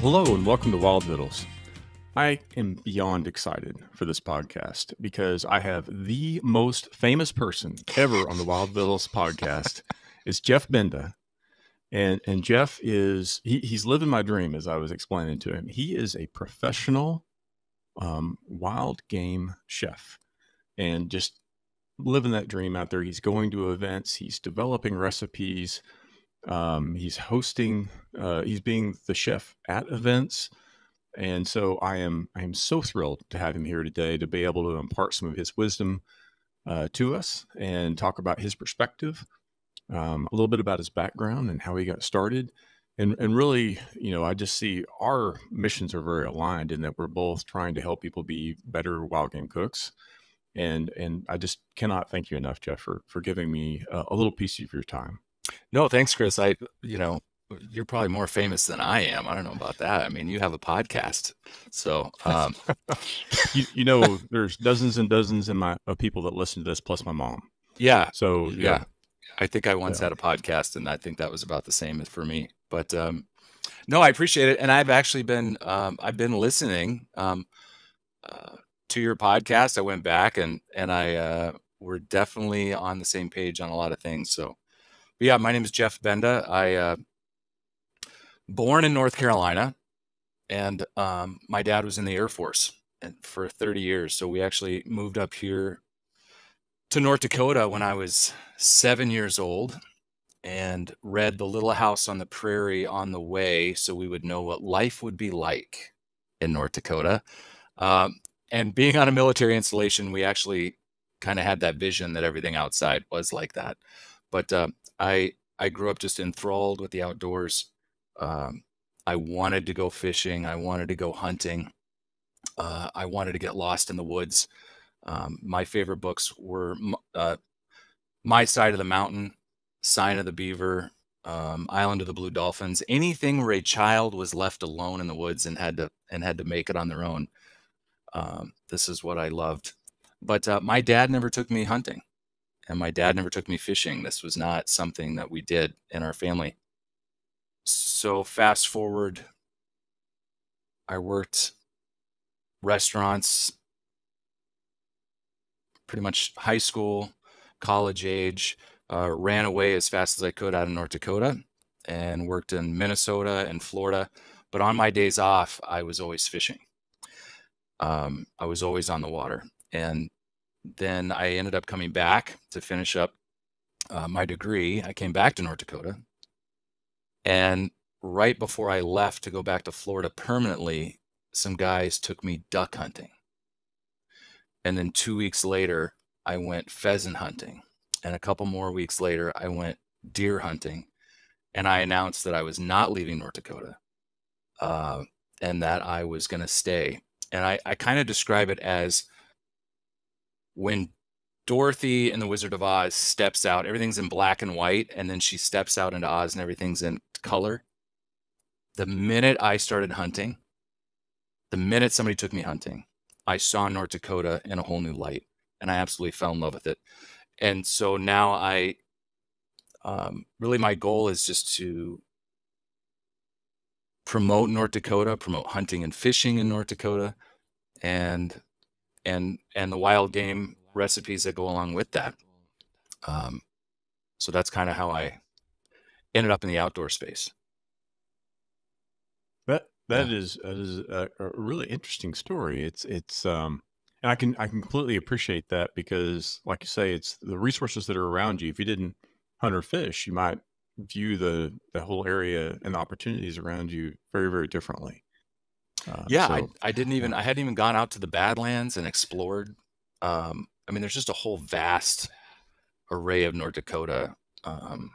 hello and welcome to Wild Vittles. I am beyond excited for this podcast because I have the most famous person ever on the Wild Vittles podcast. It's Jeff Benda. And and Jeff is he, he's living my dream as I was explaining to him. He is a professional um, wild game chef and just living that dream out there. He's going to events, he's developing recipes, um, he's hosting, uh, he's being the chef at events. And so I am I am so thrilled to have him here today to be able to impart some of his wisdom uh, to us and talk about his perspective, um, a little bit about his background and how he got started. And, and really, you know, I just see our missions are very aligned in that we're both trying to help people be better wild game cooks. And and I just cannot thank you enough, Jeff, for, for giving me a, a little piece of your time. No, thanks, Chris. I, you know, you're probably more famous than I am. I don't know about that. I mean, you have a podcast, so um, you, you know, there's dozens and dozens of my of people that listen to this, plus my mom. Yeah. So yeah, yeah. I think I once yeah. had a podcast, and I think that was about the same for me. But um, no, I appreciate it, and I've actually been um, I've been listening um, uh, to your podcast. I went back and and I uh, we're definitely on the same page on a lot of things. So, but yeah, my name is Jeff Benda. I uh, born in North Carolina, and um, my dad was in the Air Force for 30 years. So we actually moved up here to North Dakota when I was seven years old and read The Little House on the Prairie on the way so we would know what life would be like in North Dakota. Um, and being on a military installation, we actually kind of had that vision that everything outside was like that. But uh, I I grew up just enthralled with the outdoors. Um, I wanted to go fishing. I wanted to go hunting. Uh, I wanted to get lost in the woods. Um, my favorite books were uh, My Side of the Mountain, Sign of the Beaver, um, Island of the Blue Dolphins. Anything where a child was left alone in the woods and had to and had to make it on their own. Um, this is what I loved. But uh, my dad never took me hunting, and my dad never took me fishing. This was not something that we did in our family. So fast forward, I worked restaurants pretty much high school, college age, uh, ran away as fast as I could out of North Dakota and worked in Minnesota and Florida. But on my days off, I was always fishing. Um, I was always on the water. And then I ended up coming back to finish up uh, my degree. I came back to North Dakota and right before I left to go back to Florida permanently, some guys took me duck hunting. And then two weeks later, I went pheasant hunting. And a couple more weeks later, I went deer hunting. And I announced that I was not leaving North Dakota uh, and that I was going to stay. And I, I kind of describe it as when Dorothy in The Wizard of Oz steps out, everything's in black and white, and then she steps out into Oz and everything's in color. The minute I started hunting, the minute somebody took me hunting, I saw North Dakota in a whole new light, and I absolutely fell in love with it. And so now I, um, really, my goal is just to promote North Dakota, promote hunting and fishing in North Dakota, and and and the wild game recipes that go along with that. Um, so that's kind of how I ended up in the outdoor space. That that yeah. is that is a, a, really interesting story. It's it's um, and I can I can completely appreciate that because, like you say, it's the resources that are around you. If you didn't hunt or fish, you might view the the whole area and the opportunities around you very very differently. Uh, yeah, so, I, I didn't even I hadn't even gone out to the Badlands and explored um, I mean, there's just a whole vast array of North Dakota um,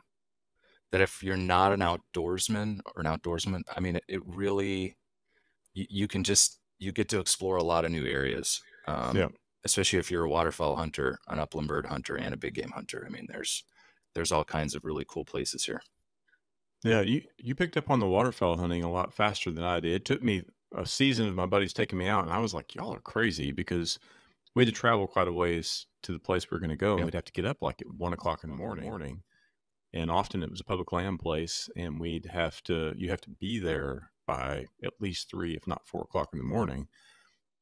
that if you're not an outdoorsman or an outdoorsman, I mean, it, it really, you, you, can just, you get to explore a lot of new areas. Um, yeah. Especially if you're a waterfowl hunter, an upland bird hunter, and a big game hunter. I mean, there's, there's all kinds of really cool places here. Yeah, you you picked up on the waterfowl hunting a lot faster than I did. It took me a season of my buddies taking me out, and I was like, "Y'all are crazy," because we had to travel quite a ways to the place we are going to go, and we'd have to get up like at one o'clock in the morning. morning. And often it was a public land place, and we'd have to you have to be there by at least three, if not four o'clock in the morning.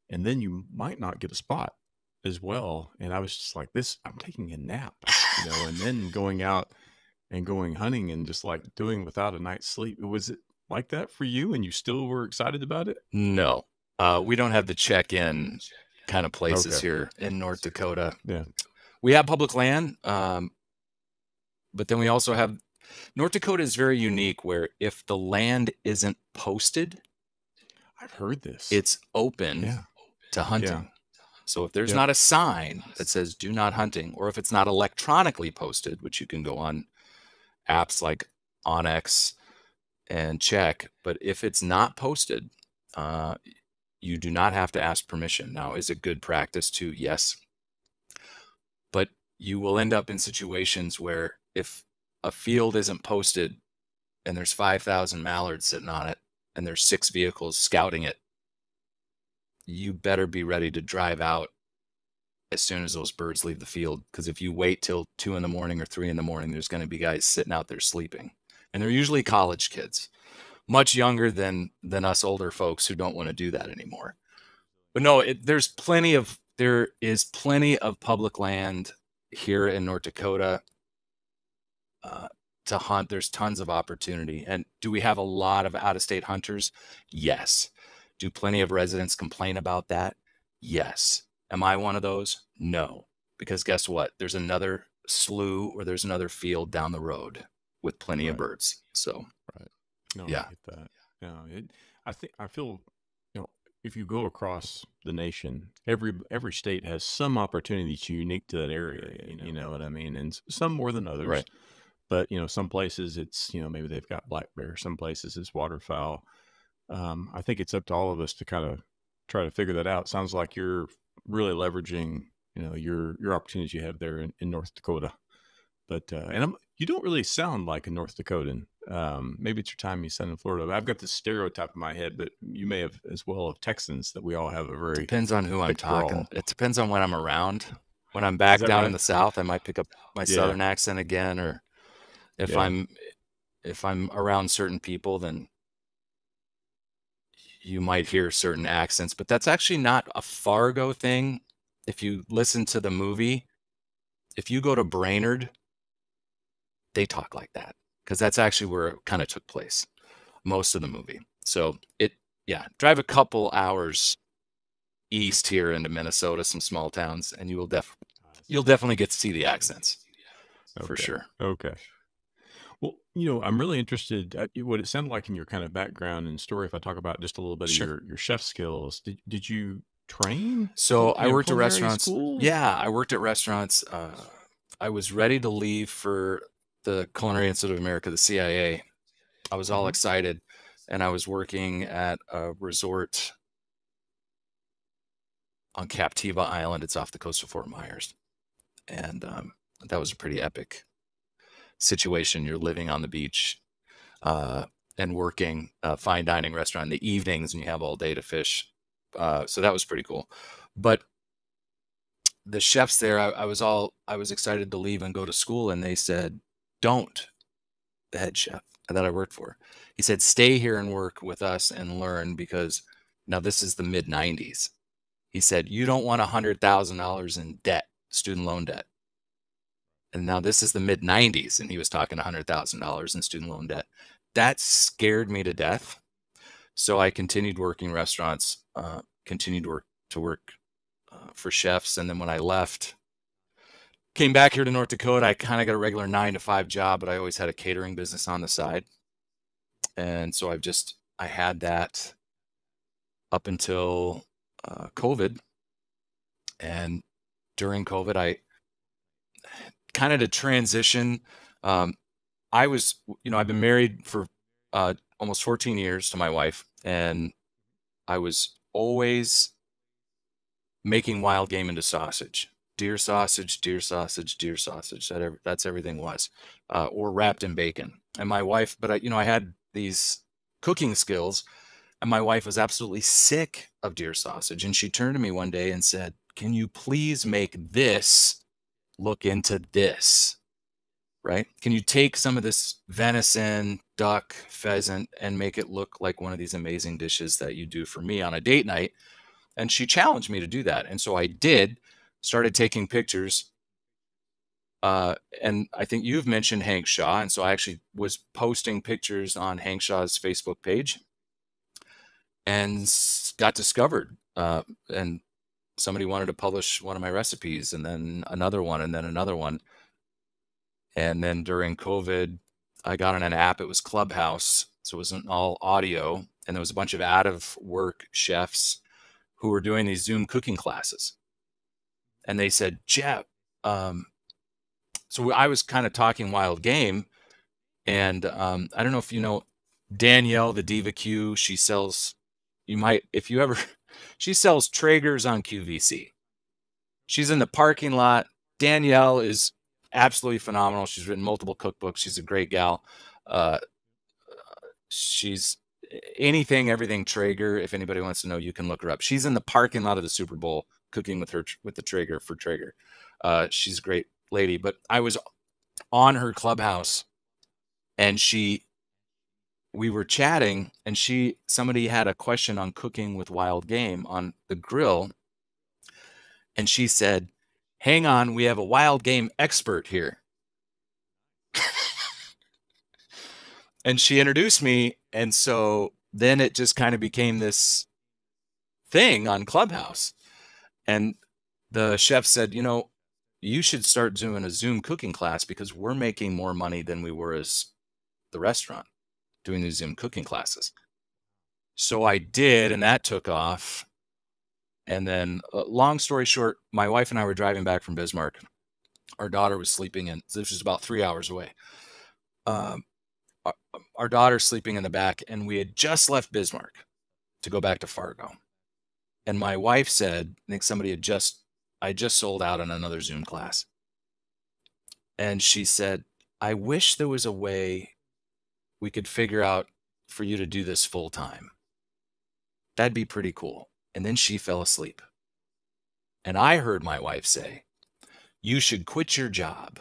And then you might not get a spot as well. And I was just like, this, I'm taking a nap, you know, and then going out and going hunting and just like doing without a night's sleep. It was it like that for you and you still were excited about it? No, uh, we don't have the check in kind of places Okay. here in North Dakota. Yeah. We have public land, um, but then we also have North Dakota is very unique where if the land isn't posted, I've heard this. it's open yeah. to hunting. So if there's Yep. not a sign that says do not hunting, or if it's not electronically posted, which you can go on apps like onX and check, but if it's not posted, uh, you do not have to ask permission. Now, is it good practice to? Yes. But you will end up in situations where if a field isn't posted and there's 5,000 mallards sitting on it and there's six vehicles scouting it, you better be ready to drive out as soon as those birds leave the field. Because if you wait till two in the morning or three in the morning, there's going to be guys sitting out there sleeping, and they're usually college kids, much younger than than us older folks who don't want to do that anymore. But no, it, there's plenty of there is plenty of public land here in North Dakota uh, to hunt. There's tons of opportunity, and do we have a lot of out of state hunters? Yes. Do plenty of residents complain about that? Yes. Am I one of those? No. Because guess what? There's another slough or there's another field down the road with plenty of birds. So, right. No, Yeah. I get that. Yeah, it, I think I feel, you know, if you go across the nation, every every state has some opportunity that's unique to that area. You know, you know what I mean, and some more than others. Right. But you know, some places it's you know maybe they've got black bear. Some places it's waterfowl. Um, I think it's up to all of us to kind of try to figure that out. Sounds like you're really leveraging you know your your opportunities you have there in, in North Dakota. But uh, and I'm, you don't really sound like a North Dakotan. Um, maybe it's your time you spent in Florida. I've got this stereotype in my head, but you may have as well of Texans that we all have a very depends on who I'm talking. It depends on when I'm around. When I'm back down right? in the south, I might pick up my Yeah. southern accent again or if Yeah. I'm if I'm around certain people then you might hear certain accents, but that's actually not a Fargo thing. If you listen to the movie, if you go to Brainerd, they talk like that because that's actually where it kind of took place most of the movie. So it, yeah, drive a couple hours east here into Minnesota, some small towns, and you will def you'll definitely get to see the accents for sure. Okay. Well, you know, I'm really interested. Uh, what it sounded like in your kind of background and story. If I talk about just a little bit Sure. of your your chef skills, did did you train? So I worked at restaurants. school? Yeah, I worked at restaurants. Uh, I was ready to leave for the Culinary Institute of America, the CIA. I was all Mhm. excited, and I was working at a resort on Captiva Island. It's off the coast of Fort Myers, and um, that was a pretty epic situation. You're living on the beach uh, and working a fine dining restaurant in the evenings, and you have all day to fish. Uh, so that was pretty cool. But the chefs there, I, I was all I was excited to leave and go to school, and they said, "Don't." The head chef that I worked for, he said, "Stay here and work with us and learn because now this is the mid '90s." He said, "You don't want a hundred thousand dollars in debt, student loan debt." And now this is the mid '90s, and he was talking a hundred thousand dollars in student loan debt. That scared me to death. So I continued working restaurants, uh, continued work to work uh, for chefs, and then when I left, came back here to North Dakota. I kind of got a regular nine to five job, but I always had a catering business on the side, and so I've just I had that up until uh, COVID, and during COVID, I kind of to transition. Um, I was, you know, I've been married for uh, almost 14 years to my wife, and I was always making wild game into sausage, deer sausage, deer sausage, deer sausage. That ev- that's everything was, uh, or wrapped in bacon. And my wife, but I, you know, I had these cooking skills, and my wife was absolutely sick of deer sausage, and she turned to me one day and said, "Can you please make this look into this?" right? Can you take some of this venison, duck, pheasant, and make it look like one of these amazing dishes that you do for me on a date night? And she challenged me to do that. And so I did, started taking pictures. Uh, and I think you've mentioned Hank Shaw. And so I actually was posting pictures on Hank Shaw's Facebook page and got discovered. Uh, and somebody wanted to publish one of my recipes, and then another one, and then another one. And then during COVID, I got on an app. It was Clubhouse. So it wasn't all audio. And there was a bunch of out of work chefs who were doing these Zoom cooking classes. And they said, Jeff, um, so I was kind of talking wild game. And um, I don't know if you know Danielle, the Diva Q. She sells, you might, if you ever, she sells Traegers on QVC. She's in the parking lot. Danielle is absolutely phenomenal. She's written multiple cookbooks. She's a great gal. Uh, she's anything, everything Traeger. If anybody wants to know, you can look her up. She's in the parking lot of the Super Bowl cooking with her with the Traeger for Traeger. Uh, she's a great lady. But I was on her clubhouse, and she, we were chatting, and she somebody had a question on cooking with wild game on the grill, and she said, hang on, we have a wild game expert here. and she introduced me. And so then it just kind of became this thing on Clubhouse. And the chef said, you know, you should start doing a Zoom cooking class because we're making more money than we were as the restaurant doing these Zoom cooking classes. So I did, and that took off. And then, uh, long story short, my wife and I were driving back from Bismarck. Our daughter was sleeping in. This was about three hours away. Um, our, our daughter's sleeping in the back, and we had just left Bismarck to go back to Fargo. And my wife said, I think somebody had just, I just sold out on another Zoom class. And she said, I wish there was a way we could figure out for you to do this full time. That'd be pretty cool. And then she fell asleep. And I heard my wife say, You should quit your job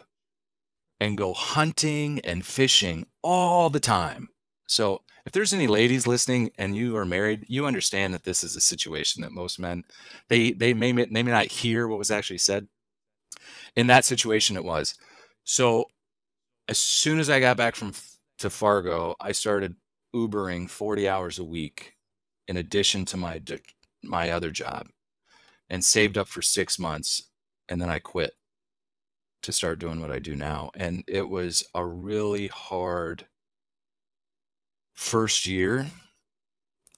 and go hunting and fishing all the time. So, if there's any ladies listening and you are married, you understand that this is a situation that most men they they may they may not hear what was actually said. In that situation, it was. So, as soon as I got back from to Fargo, I started Ubering 40 hours a week in addition to my my other job and saved up for six months and then I quit to start doing what I do now. And it was a really hard first year.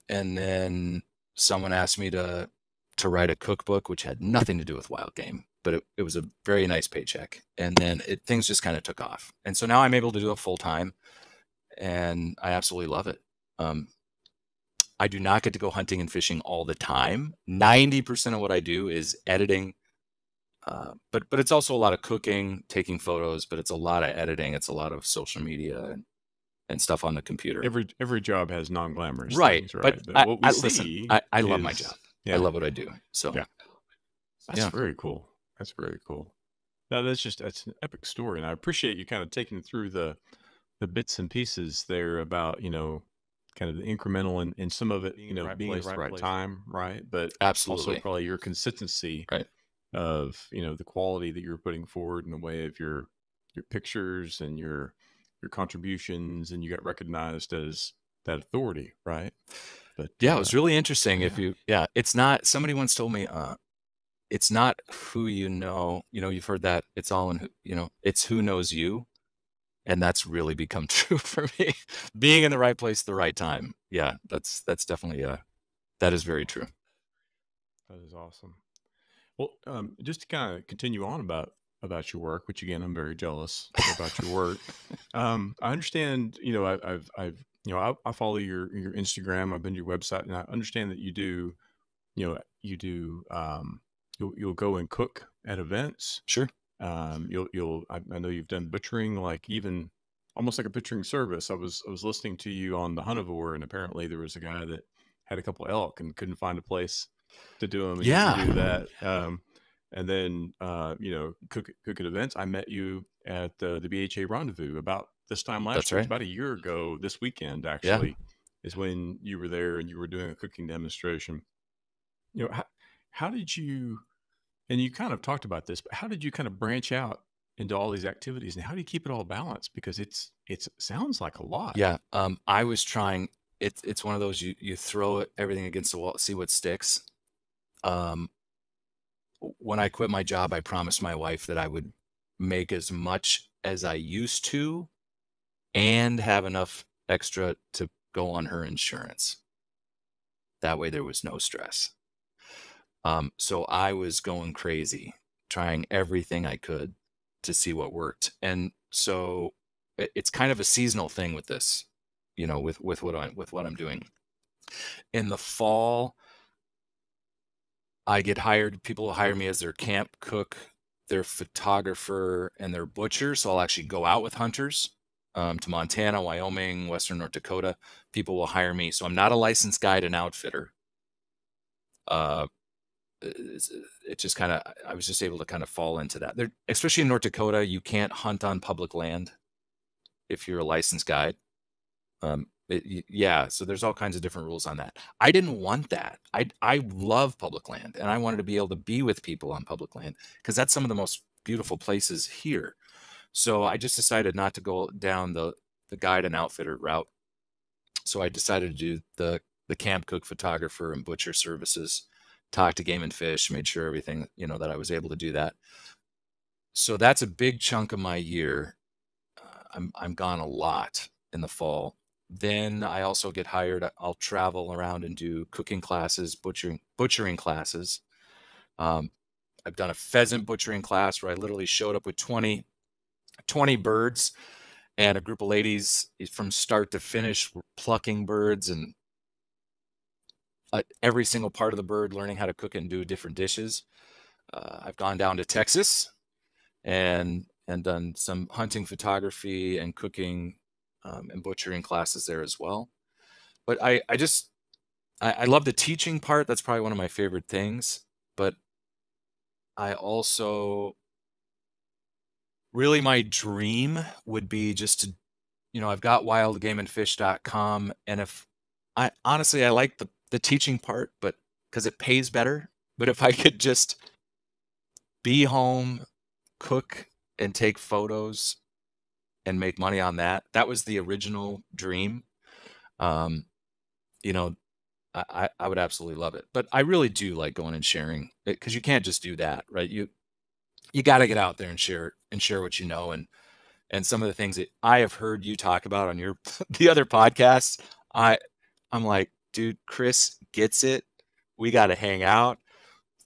And then someone asked me to to write a cookbook, which had nothing to do with wild game, but it, it was a very nice paycheck. And then it, things just kind of took off. And so now I'm able to do it full time and I absolutely love it. Um, I do not get to go hunting and fishing all the time. 90% of what I do is editing. Uh, but but it's also a lot of cooking, taking photos, but it's a lot of editing. It's a lot of social media and, and stuff on the computer. Every every job has non glamorous right, things, right? But, I, I, listen, I, I love my job. Yeah. I love what I do. So Yeah. That's Yeah. very cool. That's very cool. No, that's just that's an epic story, and I appreciate you kind of taking through the the bits and pieces there about you know kind of the incremental and, and some of it Being you know right being at place, the right right place. time, right? But absolutely. also probably your consistency Right. of you know the quality that you're putting forward in the way of your your pictures and your your contributions, and you got recognized as that authority, right? But Yeah, it uh, was really interesting. If you, yeah, it's not. Somebody once told me, uh, it's not who you know. You know, you've heard that. It's all in who, you know. It's who knows you, and that's really become true for me. Being in the right place, at the right time. Yeah, that's that's definitely uh, that is very true. That is awesome. Well, um, just to kind of continue on about about your work, which again I'm very jealous about your work. Um, I understand, you know, I, I've I've you know I, I follow your your Instagram. I've been to your website, and I understand that you do, you know, you do. Um, you'll you'll go and cook at events. Sure. Um, you'll you'll I, I know you've done butchering, like even almost like a butchering service. I was I was listening to you on the Huntivore, and apparently there was a guy that had a couple elk and couldn't find a place to do them. And Yeah. do that. Um, and then uh, you know, cook cooking events. I met you at the, the BHA Rendezvous about this time last That's year. Right. about a year ago. This weekend, Yeah. actually, is when you were there and you were doing a cooking demonstration. You know, how, how did you? And you kind of talked about this, but how did you kind of branch out into all these activities, and how do you keep it all balanced? Because it's it's sounds like a lot. Yeah. Um, I was trying. It's it's one of those you you throw everything against the wall, see what sticks. Um, when I quit my job, I promised my wife that I would make as much as I used to, and have enough extra to go on her insurance. That way, there was no stress. Um, so I was going crazy, trying everything I could to see what worked. And so it- it's kind of a seasonal thing with this, you know, with with what I with what I'm doing. In the fall, I get hired. People will hire me as their camp cook, their photographer, and their butcher. So I'll actually go out with hunters um, to Montana, Wyoming, Western North Dakota. People will hire me. So I'm not a licensed guide and outfitter. Uh, it's- it just kind of I was just able to kind of fall into that. There, especially in North Dakota, you can't hunt on public land if you're a licensed guide. Um, it, yeah, so there's all kinds of different rules on that. I didn't want that. I I love public land, and I wanted to be able to be with people on public land because that's some of the most beautiful places here. So I just decided not to go down the the guide and outfitter route. So I decided to do the the camp cook, photographer, and butcher services. Talk to Game and Fish, made sure everything you know that I was able to do that. So that's a big chunk of my year. Uh, I'm I'm gone a lot in the fall. Then I also get hired. I'll travel around and do cooking classes, butchering butchering classes. Um, I've done a pheasant butchering class where I literally showed up with 20, 20 birds and a group of ladies from start to finish were plucking birds and uh, every single part of the bird, learning how to cook and do different dishes. Uh, I've gone down to Texas and and done some hunting photography and cooking um, and butchering classes there as well. But I I just I, I love the teaching part. That's probably one of my favorite things. But I also really my dream would be just to you know I've got wildgameandfish.com and if I honestly I like the the teaching part but because it pays better but if I could just be home cook and take photos and make money on that. That was the original dream. Um you know I, I would absolutely love it but I really do like going and sharing because you can't just do that right? You you got to get out there and share and share what you know and and some of the things that I have heard you talk about on your the other podcasts I I'm like dude Chris gets it. We got to hang out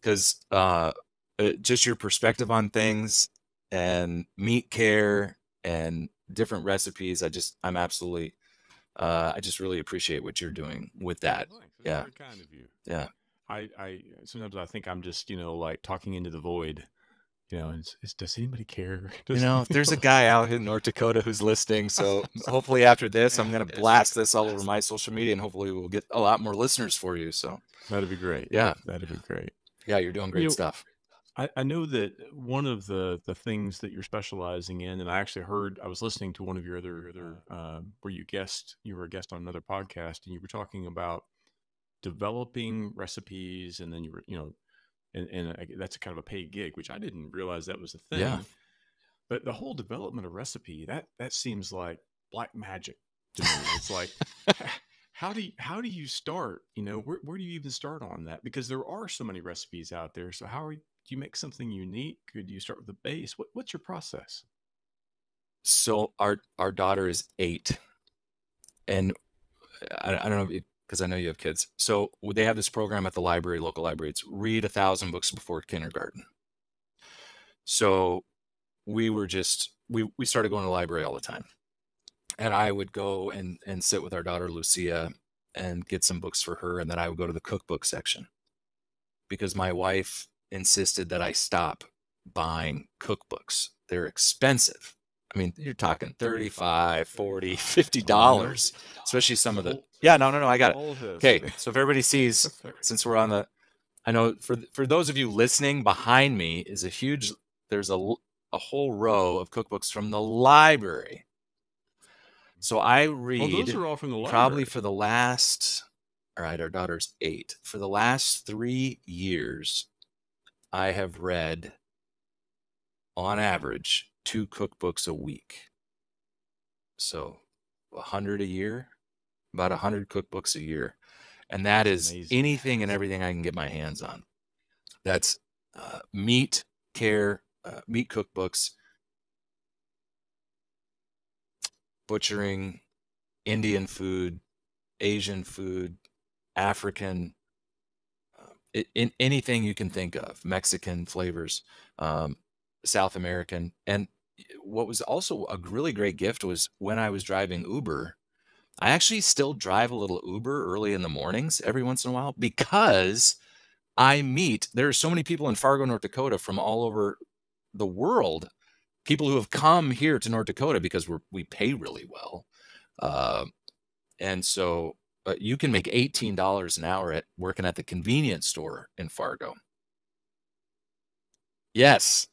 because uh uh, just your perspective on things and meat care and different recipes I just I'm absolutely uh I just really appreciate what you're doing with that Thanks. That's yeah. very kind of you. yeah I, I sometimes I think I'm just you know like talking into the void. You know, is, is, does anybody care? You Does- know, there's a guy out in North Dakota who's listening. So hopefully after this, I'm going to blast this all over my social media and hopefully we'll get a lot more listeners for you. So That'd be great. Yeah. that'd be great. yeah, you're doing great You- stuff. I, I know that one of the the things that you're specializing in, and I actually heard I was listening to one of your other other uh, where you guest you were a guest on another podcast, and you were talking about developing recipes, and then you were you know, and and I- that's a kind of a paid gig, which I didn't realize that was a thing. Yeah. But the whole development of recipe that that seems like black magic to me. It's like how do you how do you start? You know, where where do you even start on that? Because there are so many recipes out there. So how are you, do you make something unique? Could you start with the base? What what's your process? So our our daughter is eight, and I, I don't know because I know you have kids. So they have this program at the library, local library. It's read a thousand books before kindergarten. So we were just we we started going to the library all the time, and I would go and and sit with our daughter Lucia and get some books for her, and then I would go to the cookbook section because my wife insisted that I stop buying cookbooks. They're expensive. I mean, you're talking 35, 40, 50 dollars, especially some of the Yeah, no, no, no, I got it. Okay, so if everybody sees since we're on the I know for for those of you listening, behind me is a huge. There's a a whole row of cookbooks from the library. So I read. Oh, those are all from the library. Probably for the last. All right, our daughter's eight. For the last three years, I have read, on average, two cookbooks a week. So, a hundred a year, about a hundred cookbooks a year and that is Amazing. anything and everything I can get my hands on. That's uh, meat care, uh, meat cookbooks, butchering, Indian food, Asian food, African, in anything you can think of, Mexican flavors, um, South American, and what was also a really great gift was when I was driving Uber I actually still drive a little Uber early in the mornings every once in a while because I meet there are so many people in Fargo, North Dakota from all over the world, people who have come here to North Dakota because we we pay really well. Uh, and so uh, you can make $18 an hour at working at the convenience store in Fargo. Yes.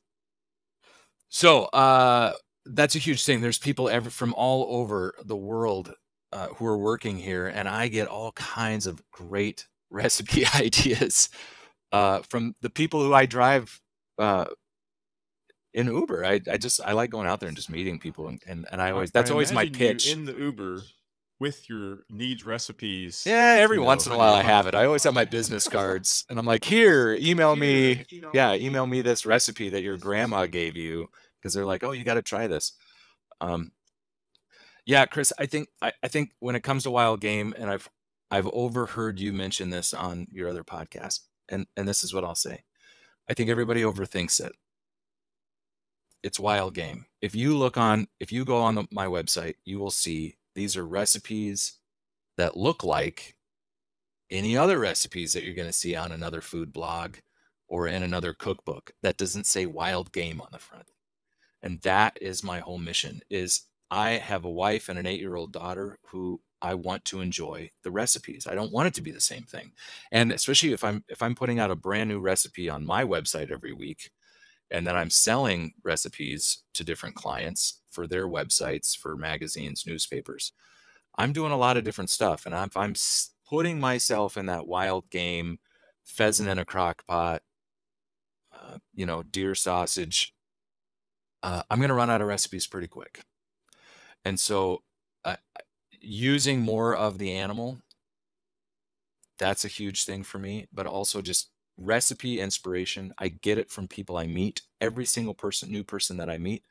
So, uh, that's a huge thing. There's people ever from all over the world uh, who are working here, and I get all kinds of great recipe ideas uh, from the people who I drive uh, in Uber. I, I just I like going out there and just meeting people, and and, and I always that's I always my pitch in the Uber with your needs recipes. Yeah, every once know, in a while I have it. I always have my business cards, and I'm like, here, email me. Yeah, email me this recipe that your grandma gave you because they're like, oh, you got to try this. Um, yeah, Chris, I think I, I think when it comes to wild game, and I've I've overheard you mention this on your other podcast, and and this is what I'll say. I think everybody overthinks it. It's wild game. If you look on, if you go on the, my website, you will see these are recipes that look like any other recipes that you're going to see on another food blog or in another cookbook that doesn't say wild game on the front. And that is my whole mission is I have a wife and an eight year old daughter who I want to enjoy the recipes. I don't want it to be the same thing. And especially if I'm if I'm putting out a brand new recipe on my website every week and then I'm selling recipes to different clients for their websites, for magazines, newspapers. I'm doing a lot of different stuff and if I'm putting myself in that wild game pheasant in a crock pot, uh, you know, deer sausage, uh, I'm going to run out of recipes pretty quick. And so uh, using more of the animal, that's a huge thing for me, but also just recipe inspiration. I get it from people I meet, every single person, new person that I meet,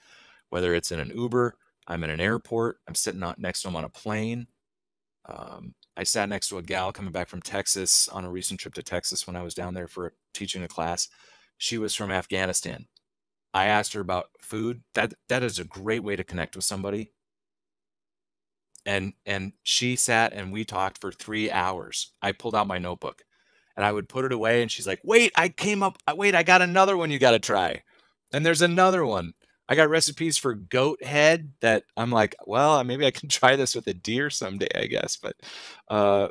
whether it's in an Uber, I'm in an airport, I'm sitting next to them on a plane. Um, I sat next to a gal coming back from Texas on a recent trip to Texas when I was down there for teaching a class. She was from Afghanistan. I asked her about food. That that is a great way to connect with somebody and and she sat and we talked for three hours i pulled out my notebook and i would put it away and she's like wait i came up wait i got another one you got to try and there's another one i got recipes for goat head that i'm like well maybe i can try this with a deer someday i guess but uh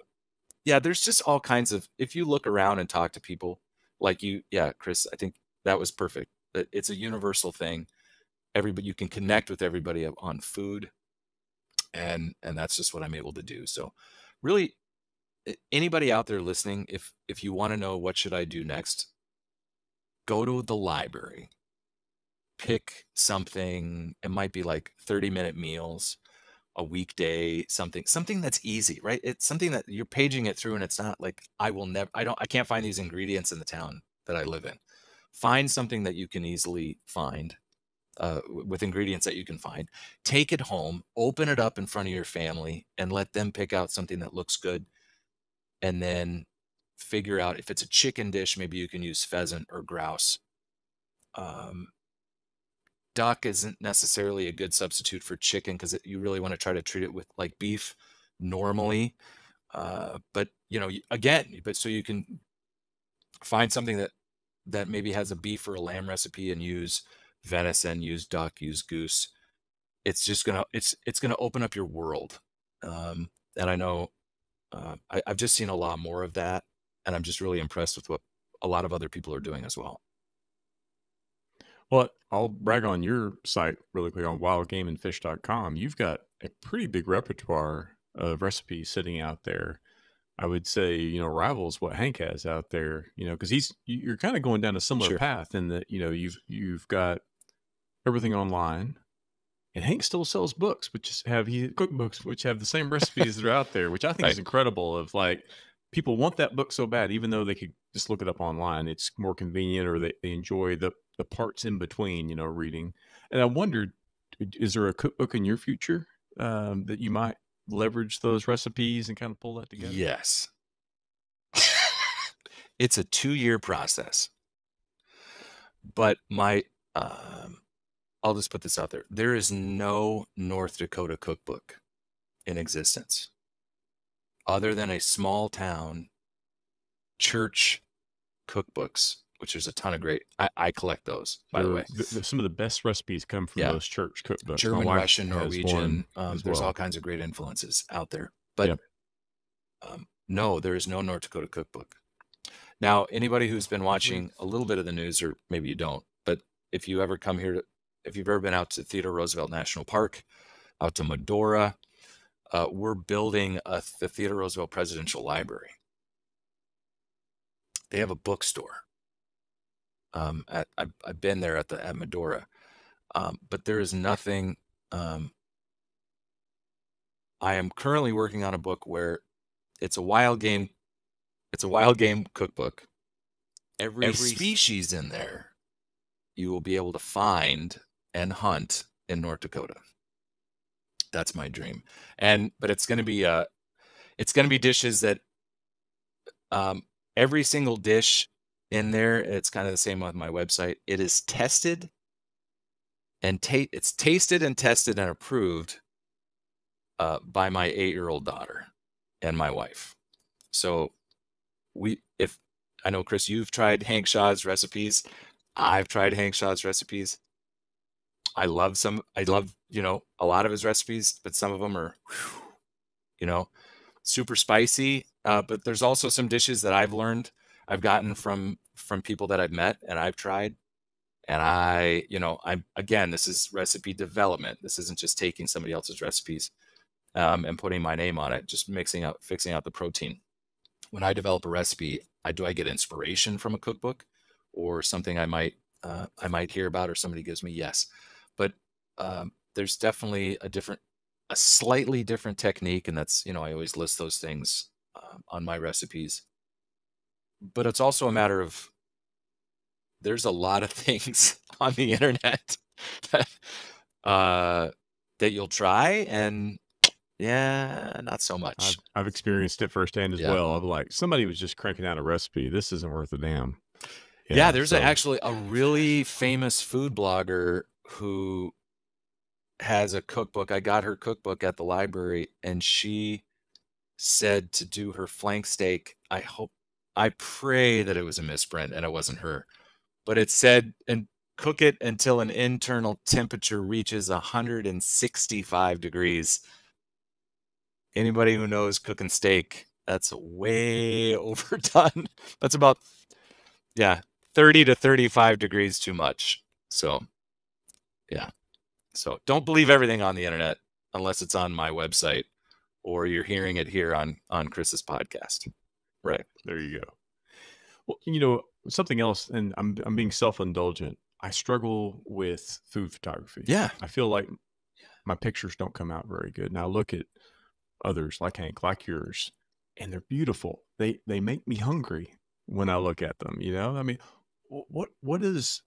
yeah there's just all kinds of if you look around and talk to people like you yeah chris i think that was perfect it's a universal thing. Everybody you can connect with everybody on food and and that's just what i'm able to do so really anybody out there listening if if you want to know what should i do next go to the library pick something it might be like 30 minute meals a weekday something something that's easy right it's something that you're paging it through and it's not like i will never i don't i can't find these ingredients in the town that i live in find something that you can easily find uh, with ingredients that you can find. Take it home, open it up in front of your family, and let them pick out something that looks good. And then figure out if it's a chicken dish, maybe you can use pheasant or grouse. Um, duck isn't necessarily a good substitute for chicken because you really want to try to treat it with like beef normally. Uh, but you know, again, but so you can find something that that maybe has a beef or a lamb recipe and use venison, use duck, use goose. It's just gonna it's it's gonna open up your world. Um, and I know uh, I, I've just seen a lot more of that, and I'm just really impressed with what a lot of other people are doing as well. Well, I'll brag on your site really quick on wildgameandfish.com. You've got a pretty big repertoire of recipes sitting out there. I would say, you know, rivals what Hank has out there, you know, because he's you're kind of going down a similar Sure. path in that, you know, you've you've got everything online. And Hank still sells books, which have he cookbooks, which have the same recipes that are out there, which I think is incredible. Of like, people want that book so bad, even though they could just look it up online. It's more convenient, or they, they enjoy the the parts in between, you know, reading. And I wondered, is there a cookbook in your future um, that you might leverage those recipes and kind of pull that together? Yes. it's a two year process. But my, um, I'll just put this out there. There is no North Dakota cookbook in existence other than a small town church cookbooks, which there's a ton of great. I, I collect those, by the way. th- th- some of the best recipes come from Yeah. those church cookbooks. German, Russian, Norwegian. Um, there's well. all kinds of great influences out there. But um, no, there is no North Dakota cookbook. Now, anybody who's been watching a little bit of the news, or maybe you don't, but if you ever come here, to, if you've ever been out to Theodore Roosevelt National Park, out to Medora, uh, we're building a, the Theodore Roosevelt Presidential Library. They have a bookstore. Um, at, I've, I've been there at the at Medora, um, but there is nothing. Um, I am currently working on a book where it's a wild game. It's a wild game cookbook. Every, Every species in there, you will be able to find and hunt in North Dakota. That's my dream, and but it's going to be uh, it's going to be dishes that, um, every single dish in there. It's kind of the same on my website. It is tested and ta- it's tasted and tested and approved uh, by my eight-year-old daughter and my wife. So we, if I know Chris, you've tried Hank Shaw's recipes. I've tried Hank Shaw's recipes. I love some. I love you know a lot of his recipes, but some of them are, whew, you know, super spicy. Uh, but there's also some dishes that I've learned I've gotten from from people that I've met and I've tried. And I, you know, I'm again, this is recipe development. This isn't just taking somebody else's recipes um, and putting my name on it, just mixing out, fixing out the protein. When I develop a recipe, I do I get inspiration from a cookbook or something I might uh, I might hear about or somebody gives me yes, but um, there's definitely a different, a slightly different technique, and that's you know I always list those things uh, on my recipes. But it's also a matter of there's a lot of things on the internet that, uh, that you'll try and yeah, not so much. I've, I've experienced it firsthand as Yeah. well. Of like somebody was just cranking out a recipe. This isn't worth a damn. Yeah, there's a, actually a really famous food blogger who has a cookbook. I got her cookbook at the library and she said to do her flank steak. I hope I pray that it was a misprint and it wasn't her. But it said and cook it until an internal temperature reaches 165 degrees. Anybody who knows cooking steak, that's way overdone. That's about yeah, 30 to 35 degrees too much. So, yeah. So, don't believe everything on the internet unless it's on my website or you're hearing it here on on Chris's podcast. Right. There you go. Well, you know something else, and I'm I'm being self indulgent. I struggle with food photography. Yeah. I feel like my pictures don't come out very good. Now look at others like Hank, like yours, and they're beautiful. They they make me hungry when I look at them. You know, I mean, what what is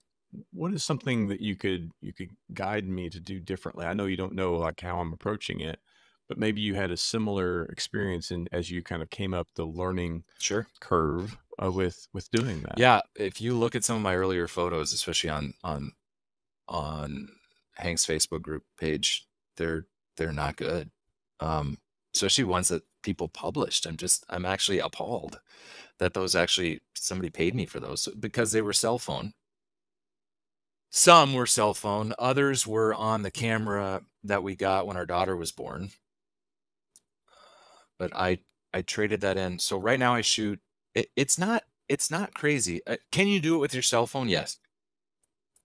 what is something that you could you could guide me to do differently? I know you don't know like how I'm approaching it, but maybe you had a similar experience in as you kind of came up the learning Sure. curve uh, with with doing that. Yeah, if you look at some of my earlier photos, especially on on on Hank's Facebook group page, they're they're not good. Um, especially ones that people published. I'm just I'm actually appalled that those actually somebody paid me for those because they were cell phone. Some were cell phone, others were on the camera that we got when our daughter was born. But I I traded that in. So right now I shoot it, it's not it's not crazy. Uh, can you do it with your cell phone? Yes.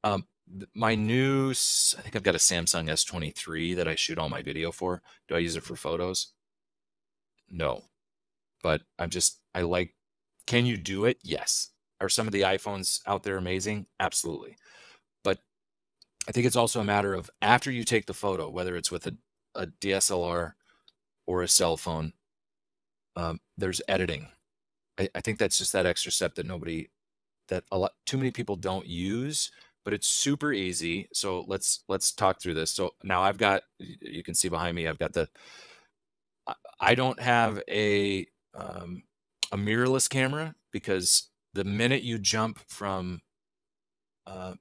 Um, my new, I think I've got a Samsung S23 that I shoot all my video for. Do I use it for photos? No, but I'm just, I like, can you do it? Yes. Are some of the iPhones out there amazing? Absolutely. But I think it's also a matter of after you take the photo, whether it's with a, a DSLR or a cell phone, um, there's editing. I, I think that's just that extra step that nobody, that a lot, too many people don't use but it's super easy. So let's let's talk through this. So now I've got you can see behind me I've got the I don't have a um, a mirrorless camera because the minute you jump from uh,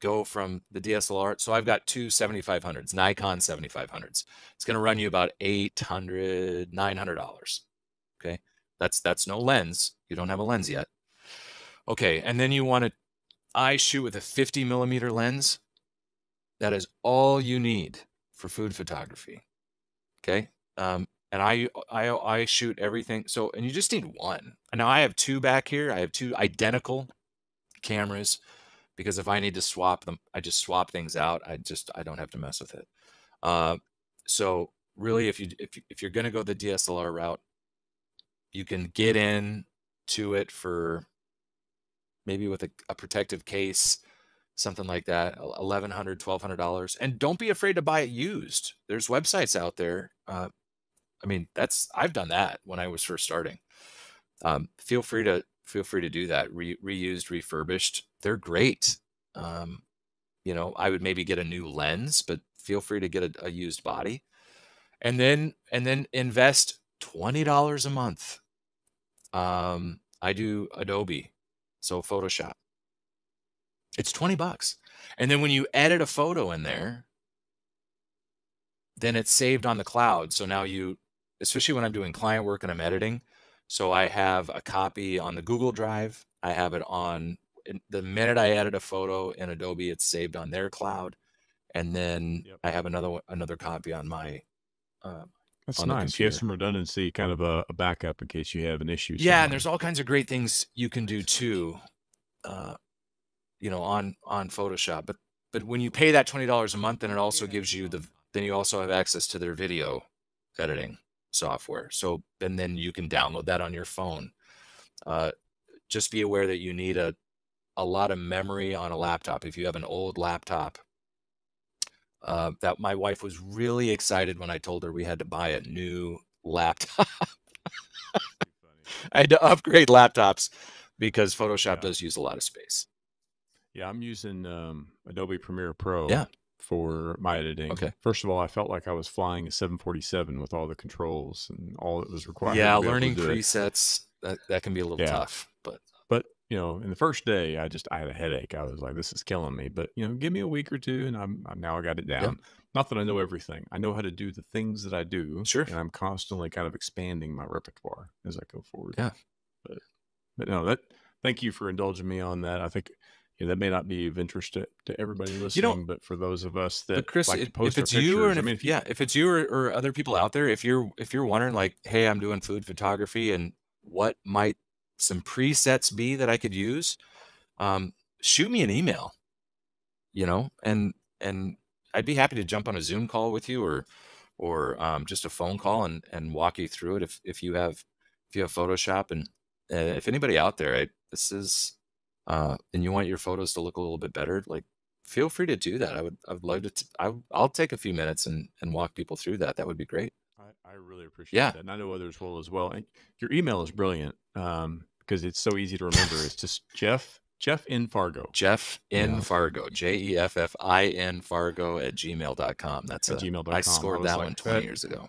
go from the DSLR, so I've got two 7500s, Nikon 7500s. It's going to run you about 800 $900. Okay? That's that's no lens. You don't have a lens yet. Okay, and then you want to I shoot with a 50 millimeter lens. That is all you need for food photography. Okay. Um, and I, I, I shoot everything. So, and you just need one. Now I have two back here. I have two identical cameras because if I need to swap them, I just swap things out. I just, I don't have to mess with it. Uh, so really, if you, if, you, if you're going to go the DSLR route, you can get in to it for maybe with a, a protective case, something like that, $1,100, $1,200. And don't be afraid to buy it used. There's websites out there. Uh, I mean, that's, I've done that when I was first starting. Um, feel free to, feel free to do that. Re, reused, refurbished. They're great. Um, you know, I would maybe get a new lens, but feel free to get a, a used body and then, and then invest $20 a month. Um, I do Adobe so Photoshop. It's 20 bucks. And then when you edit a photo in there, then it's saved on the cloud. So now you, especially when I'm doing client work and I'm editing, so I have a copy on the Google Drive. I have it on the minute I edit a photo in Adobe, it's saved on their cloud, and then yep. I have another another copy on my uh, that's nice. You have some redundancy, kind of a, a, backup in case you have an issue. Yeah, and there's all kinds of great things you can do too, uh, you know, on on Photoshop. But but when you pay that twenty dollars a month, then it also gives you the then you also have access to their video editing software. So and then you can download that on your phone. Uh, just be aware that you need a a lot of memory on a laptop. If you have an old laptop, uh, that my wife was really excited when I told her we had to buy a new laptop. I had to upgrade laptops because Photoshop yeah. does use a lot of space. Yeah, I'm using um, Adobe Premiere Pro. Yeah. For my editing. Okay. First of all, I felt like I was flying a 747 with all the controls and all that was required. Yeah, learning presets that, that can be a little yeah. tough, but but you know, in the first day, I just I had a headache. I was like, this is killing me. But you know, give me a week or two, and I'm, I'm now I got it down. Yep. Not that I know everything. I know how to do the things that I do. Sure. And I'm constantly kind of expanding my repertoire as I go forward. Yeah. But but no, that thank you for indulging me on that. I think yeah, that may not be of interest to, to everybody listening, you know, but for those of us that Chris, like if it's you or I mean, if, yeah, if it's you or, or other people out there, if you're if you're wondering like, hey, I'm doing food photography and what might some presets be that I could use? um, shoot me an email, you know, and and I'd be happy to jump on a Zoom call with you or or um, just a phone call and and walk you through it if if you have if you have Photoshop and uh, if anybody out there, I, this is uh, and you want your photos to look a little bit better, like feel free to do that. I would I would love to. T- I, I'll take a few minutes and and walk people through that. That would be great. I, I really appreciate yeah. that. And I know others will as well. And your email is brilliant um, because it's so easy to remember. it's just Jeff Jeff in Fargo. Jeff in yeah. Fargo. J E F F I N Fargo at gmail.com. That's at a, gmail.com. I scored I that like, one 20 that, years ago.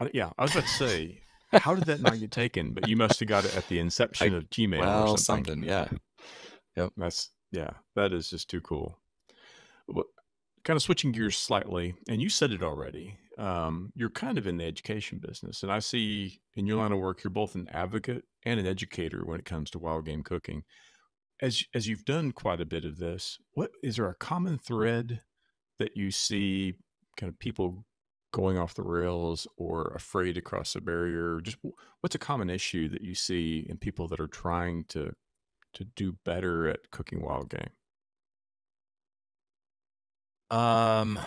I, yeah. I was about to say, how did that not get taken? But you must have got it at the inception I, of Gmail well, or something. something. Yeah. Yep. That's, yeah, that is just too cool. But kind of switching gears slightly, and you said it already. Um, you're kind of in the education business, and I see in your line of work, you're both an advocate and an educator when it comes to wild game cooking as as you've done quite a bit of this, what is there a common thread that you see kind of people going off the rails or afraid to cross a barrier? Just what's a common issue that you see in people that are trying to to do better at cooking wild game? Um,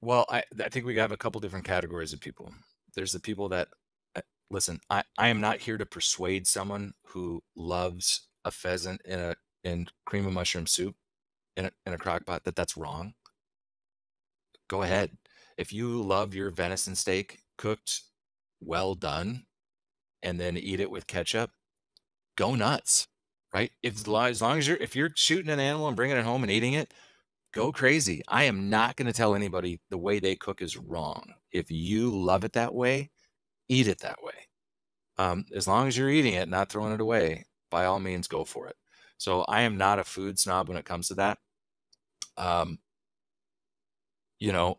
well, I I think we have a couple different categories of people. There's the people that uh, listen. I I am not here to persuade someone who loves a pheasant in a in cream of mushroom soup in a, in a crock pot that that's wrong. Go ahead. If you love your venison steak cooked well done and then eat it with ketchup, go nuts, right? If as long as you're if you're shooting an animal and bringing it home and eating it, go crazy. I am not going to tell anybody the way they cook is wrong. If you love it that way, eat it that way. Um, as long as you're eating it, not throwing it away, by all means, go for it. So I am not a food snob when it comes to that. Um, you know,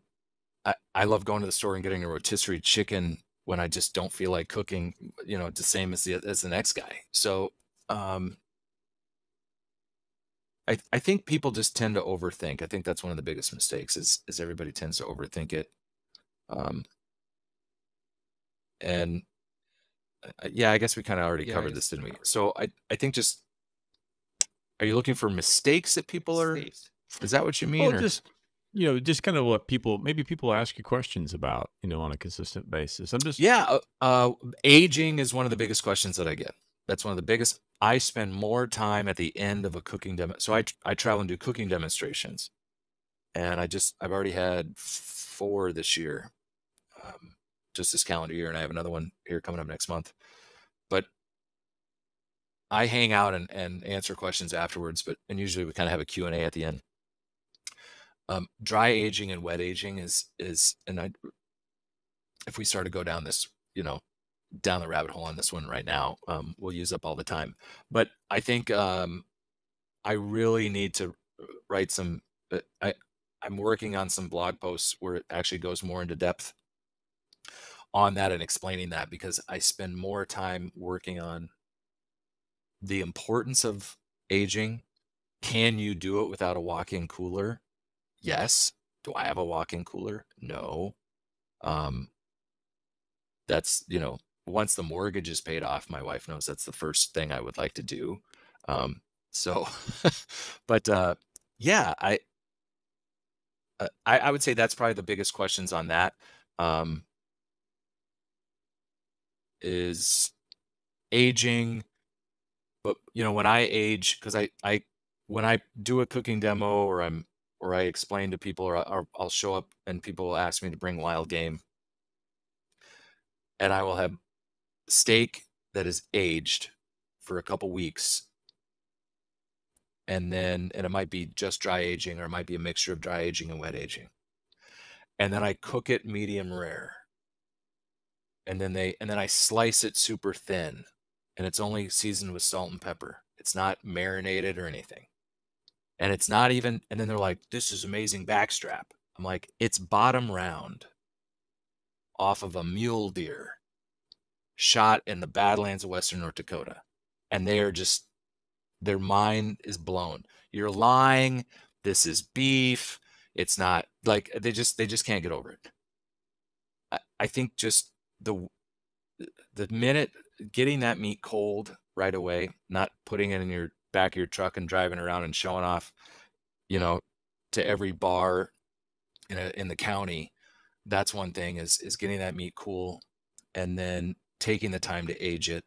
I, I love going to the store and getting a rotisserie chicken when I just don't feel like cooking, you know, the same as the as the next guy. So um I I think people just tend to overthink. I think that's one of the biggest mistakes is is everybody tends to overthink it. Um and uh, yeah, I guess we kind of already Yeah, covered this, didn't we? So I I think just are you looking for mistakes that people are is that what you mean Well, or just you know, just kind of what people maybe people ask you questions about, you know, on a consistent basis. I'm just Yeah, uh, uh, aging is one of the biggest questions that I get. That's one of the biggest. I spend more time at the end of a cooking demo. So I I travel and do cooking demonstrations, and I just I've already had four this year, um, just this calendar year, and I have another one here coming up next month. But I hang out and, and answer questions afterwards, but and usually we kind of have a Q and A at the end. Um, dry aging and wet aging is is and I if we start to go down this, you know, down the rabbit hole on this one right now, um, we'll use up all the time. But I think um, I really need to write some. uh, I I'm working on some blog posts where it actually goes more into depth on that and explaining that because I spend more time working on the importance of aging. Can you do it without a walk-in cooler? Yes. Do I have a walk-in cooler? No. Um, that's you know once the mortgage is paid off my wife knows that's the first thing i would like to do um so but uh yeah i uh, I, I would say that's probably the biggest questions on that um is aging but you know when i age because i i when i do a cooking demo or i'm or i explain to people or, or i'll show up and people will ask me to bring wild game and I will have steak that is aged for a couple weeks. And then, and it might be just dry aging or it might be a mixture of dry aging and wet aging. And then I cook it medium rare. And then they, and then I slice it super thin and it's only seasoned with salt and pepper. It's not marinated or anything. And it's not even, and then they're like, this is amazing backstrap. I'm like, it's bottom round off of a mule deer shot in the Badlands of Western North Dakota. And they are just, their mind is blown. You're lying. This is beef. It's not like they just, they just can't get over it. I, I think just the, the minute getting that meat cold right away, not putting it in your back of your truck and driving around and showing off, you know, to every bar in a, in the county that's one thing is is getting that meat cool and then taking the time to age it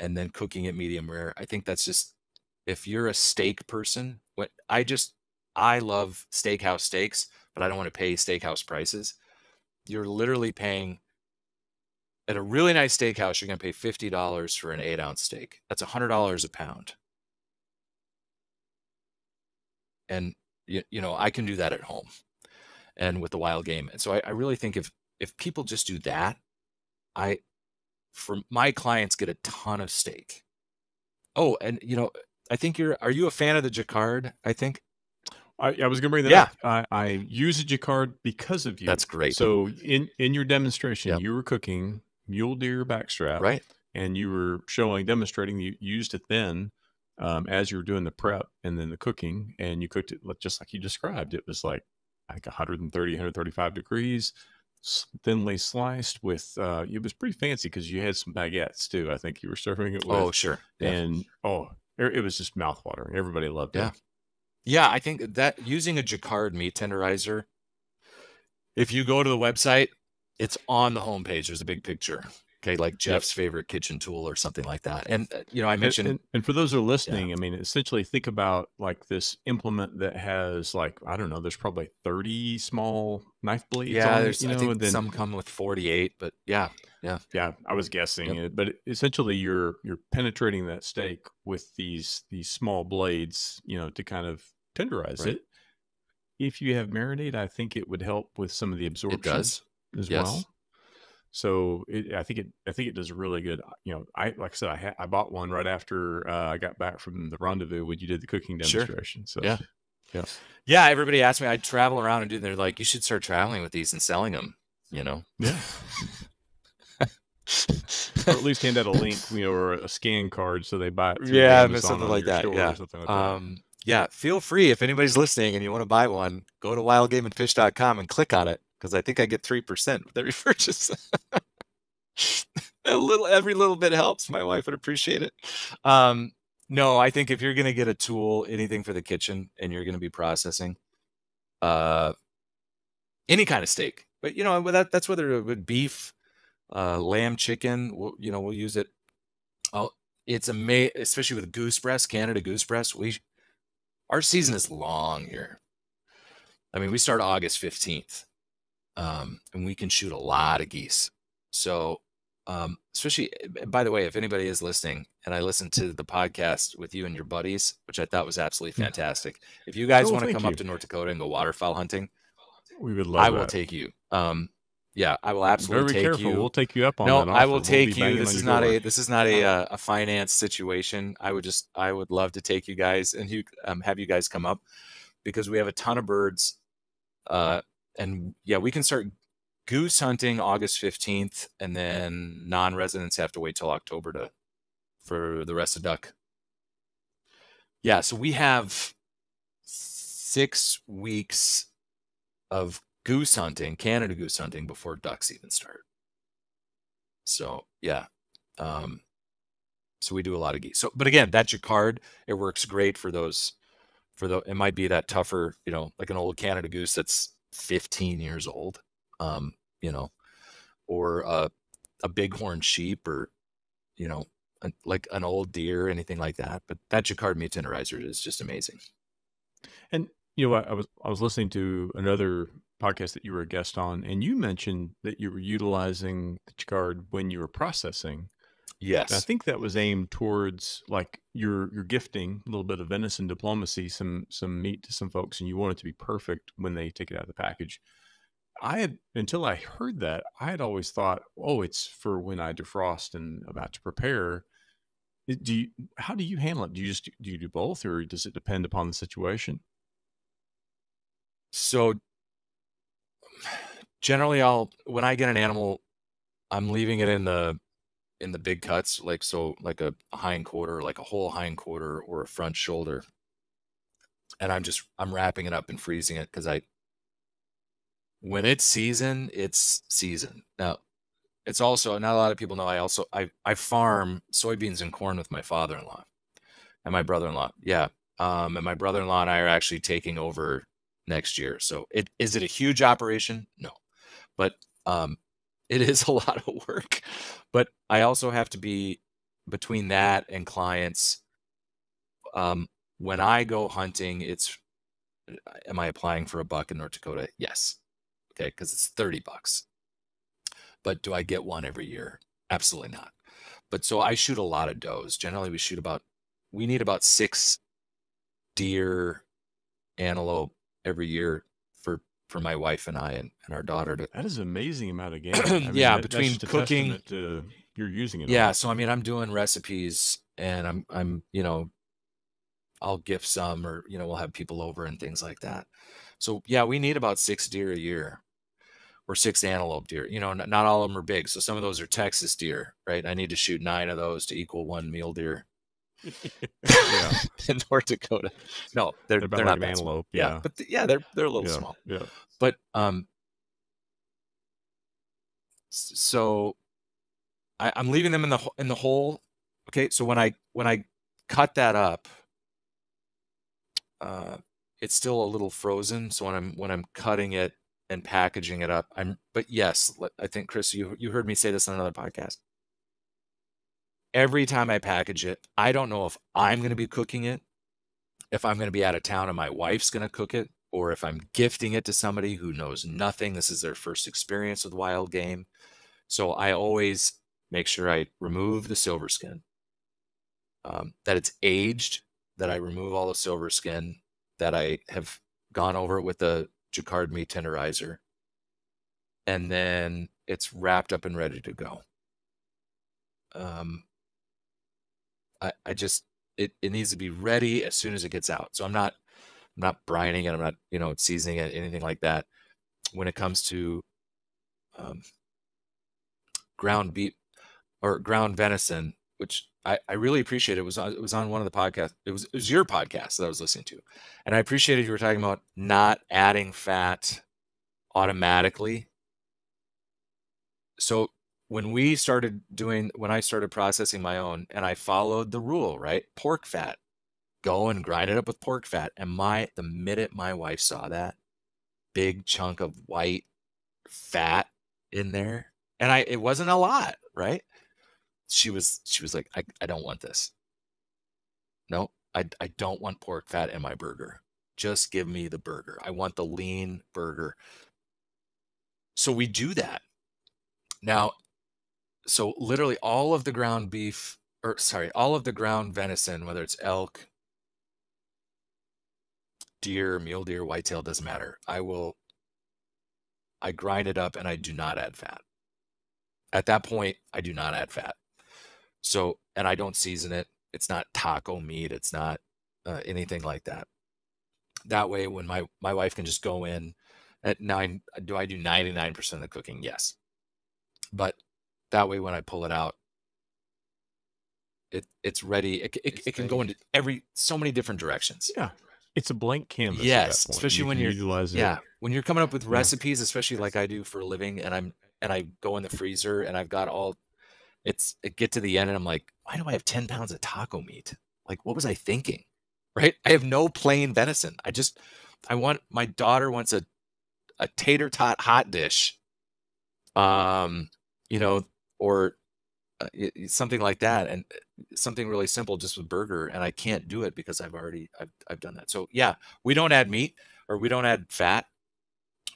and then cooking it medium rare. I think that's just if you're a steak person what i just i love steakhouse steaks but i don't want to pay steakhouse prices. You're literally paying at a really nice steakhouse you're going to pay $50 for an eight ounce steak. That's $100 a pound and you, you know i can do that at home and with the wild game. And so I, I really think if if people just do that, I for my clients get a ton of steak. Oh, and you know, I think you're are you a fan of the Jacquard? I think I, I was going to bring that Yeah. up. I, I use a Jacquard because of you. that's great. So in in your demonstration, Yep. you were cooking mule deer backstrap, right? and you were showing, demonstrating you used it then um, as you were doing the prep and then the cooking, and you cooked it just like you described. It was like I think 130, 135 degrees, thinly sliced with. Uh, it was pretty fancy because you had some baguettes too. I think you were serving it with. Oh, sure. Yeah. And oh, it was just mouthwatering. Everybody loved yeah. it. Yeah, I think that using a Jacquard meat tenderizer, if you go to the website, it's on the homepage. There's a big picture. Okay, like Jeff's favorite kitchen tool or something like that. And uh, you know, I mentioned and, and, and for those who are listening, yeah. I mean, essentially think about like this implement that has like I don't know, there's probably 30 small knife blades. Yeah, on there's you I know, think then, some come with 48, but yeah, yeah, yeah. I was guessing Yep. but essentially you're you're penetrating that steak with these these small blades, you know, to kind of tenderize Right. it. If you have marinade, I think it would help with some of the absorption it does. as Yes. well. So it, I think it, I think it does really good. Uh, You know, I like I said, I ha- I bought one right after uh, I got back from the rendezvous when you did the cooking Sure. demonstration. So Yeah. yeah, Yeah, everybody asked me. I'd travel around and do. They're like, you should start traveling with these and selling them. You know. yeah, or at least hand out a link, you know, or a scan card so they buy it. Yeah, something like that, yeah. something like that. Um, yeah, feel free if anybody's listening and you want to buy one, go to wildgameandfish.com and click on it because I think I get three percent with every purchase. a little, every little bit helps. My wife would appreciate it. Um, no, I think if you're going to get a tool, anything for the kitchen, and you're going to be processing, uh, any kind of steak, but you know, that that's whether it would beef, uh, lamb, chicken. We'll, you know, we'll use it. Oh, it's amazing, especially with goose breast, Canada goose breast. We our season is long here. I mean, we start August 15th, um, and we can shoot a lot of geese. So, um, especially, eh, by the way, if anybody is listening, and I listened to the podcast with you and your buddies, which I thought was absolutely fantastic. If you guys Oh, want to come you. up to North Dakota and go waterfowl hunting, we would love I will take you. Um, yeah, I will Very absolutely take careful. you. We'll take you up on No, that. I will We'll take you. This is not a this is not a uh, a finance situation. I would just I would love to take you guys and you um, have you guys come up because we have a ton of birds. Uh, and yeah, we can start goose hunting August fifteenth, and then non-residents have to wait till October to for the rest of duck. Yeah, so we have six weeks of goose hunting, Canada goose hunting before ducks even start. So yeah, um, so we do a lot of geese. So, but again, Jacquard. It works great for those. For the, it might be that tougher, you know, like an old Canada goose that's 15 years old, um, you know, or uh, a bighorn sheep, or you know, like an old deer, anything like that. But that Jacquard tenderizer is just amazing. And you know, I, I was I was listening to another podcast that you were a guest on, and you mentioned that you were utilizing the card when you were processing. And I think that was aimed towards like you're you're gifting a little bit of venison diplomacy, some some meat to some folks, and you want it to be perfect when they take it out of the package. I had until I heard that, I had always thought, oh, it's for when I defrost and about to prepare. Do you, how do you handle it? Do you just do you do both, or does it depend upon the situation? So generally I'll when I get an animal, I'm leaving it in the in the big cuts, like so like a hind quarter, like a whole hind quarter or a front shoulder. And I'm just I'm wrapping it up and freezing it because I when it's season, it's season. Now it's also not a lot of people know I also I I farm soybeans and corn with my father-in-law and my brother-in-law. Yeah. Um, and my brother-in-law and I are actually taking over next year. So it is it a huge operation? No. But um it is a lot of work. But I also have to be between that and clients um when I go hunting, it's am I applying for a buck in North Dakota? Yes. Okay, because it's 30 bucks. But do I get one every year? Absolutely not. But so I shoot a lot of does. Generally we shoot about we need about 6 deer, antelope every year for my wife and I and, and our daughter to That is an amazing amount of game. I mean, Yeah, that- between cooking- to you're using it. Yeah, all. so I mean, I'm doing recipes, and I'm I'm you know, I'll gift some, or you know, we'll have people over and things like that. So yeah, we need about six deer a year, or six antelope deer. You know, not, not all of them are big, so some of those are Texas deer, right? I need to shoot nine of those to equal one mule deer. Yeah. in North Dakota. No, they're They're they're, like not an antelope. Yeah, Yeah. but th- yeah, they're they're a little yeah. small. Yeah. But um, so I, I'm leaving them in the in the hole. Okay, so when I when I cut that up, uh, it's still a little frozen. So when I'm when I'm cutting it and packaging it up, I'm. But yes, I think Chris, you you heard me say this on another podcast. Every time I package it, I don't know if I'm going to be cooking it, if I'm going to be out of town and my wife's going to cook it, or if I'm gifting it to somebody who knows nothing. This is their first experience with wild game. So I always make sure I remove the silver skin, um, that it's aged, that I remove all the silver skin, that I have gone over it with the Jacquard meat tenderizer, and then it's wrapped up and ready to go. Um, I, I just it, it needs to be ready as soon as it gets out. So I'm not I'm not brining it. I'm not you know seasoning it anything like that. When it comes to um, ground beef or ground venison, which I, I really appreciate. It was on, it was on one of the podcasts. It was it was your podcast that I was listening to, and I appreciated you were talking about not adding fat automatically. So when we started doing when I started processing my own, and I followed the rule, right? Pork fat, go and grind it up with pork fat. And my the minute my wife saw that big chunk of white fat in there, and I it wasn't a lot, right? She was she was like, I, I don't want this. No, I I don't want pork fat in my burger. Just give me the burger. I want the lean burger. So we do that. Now, so literally all of the ground beef or sorry, all of the ground venison, whether it's elk, deer, mule deer, whitetail, doesn't matter. I will I grind it up and I do not add fat. At that point, I do not add fat. So, and I don't season it. It's not taco meat. It's not uh, anything like that. That way, when my my wife can just go in at nine, do I do ninety nine percent of the cooking? Yes, but that way when I pull it out, it it's ready. It, it, It's it can go into every so many different directions. Yeah. It's a blank canvas. at that Yes, especially You when you're- utilize it. Yeah, when you're coming up with Yeah. recipes, especially like I do for a living, and I'm and I go in the freezer and I've got all, it's it get to the end and I'm like, why do I have ten pounds of taco meat? Like, what was I thinking? Right? I have no plain venison. I just, I want my daughter wants a, a tater tot hot dish, um, you know, or uh, something like that, and uh, something really simple, just with burger, and I can't do it because I've already I've I've done that. So yeah, we don't add meat or we don't add fat.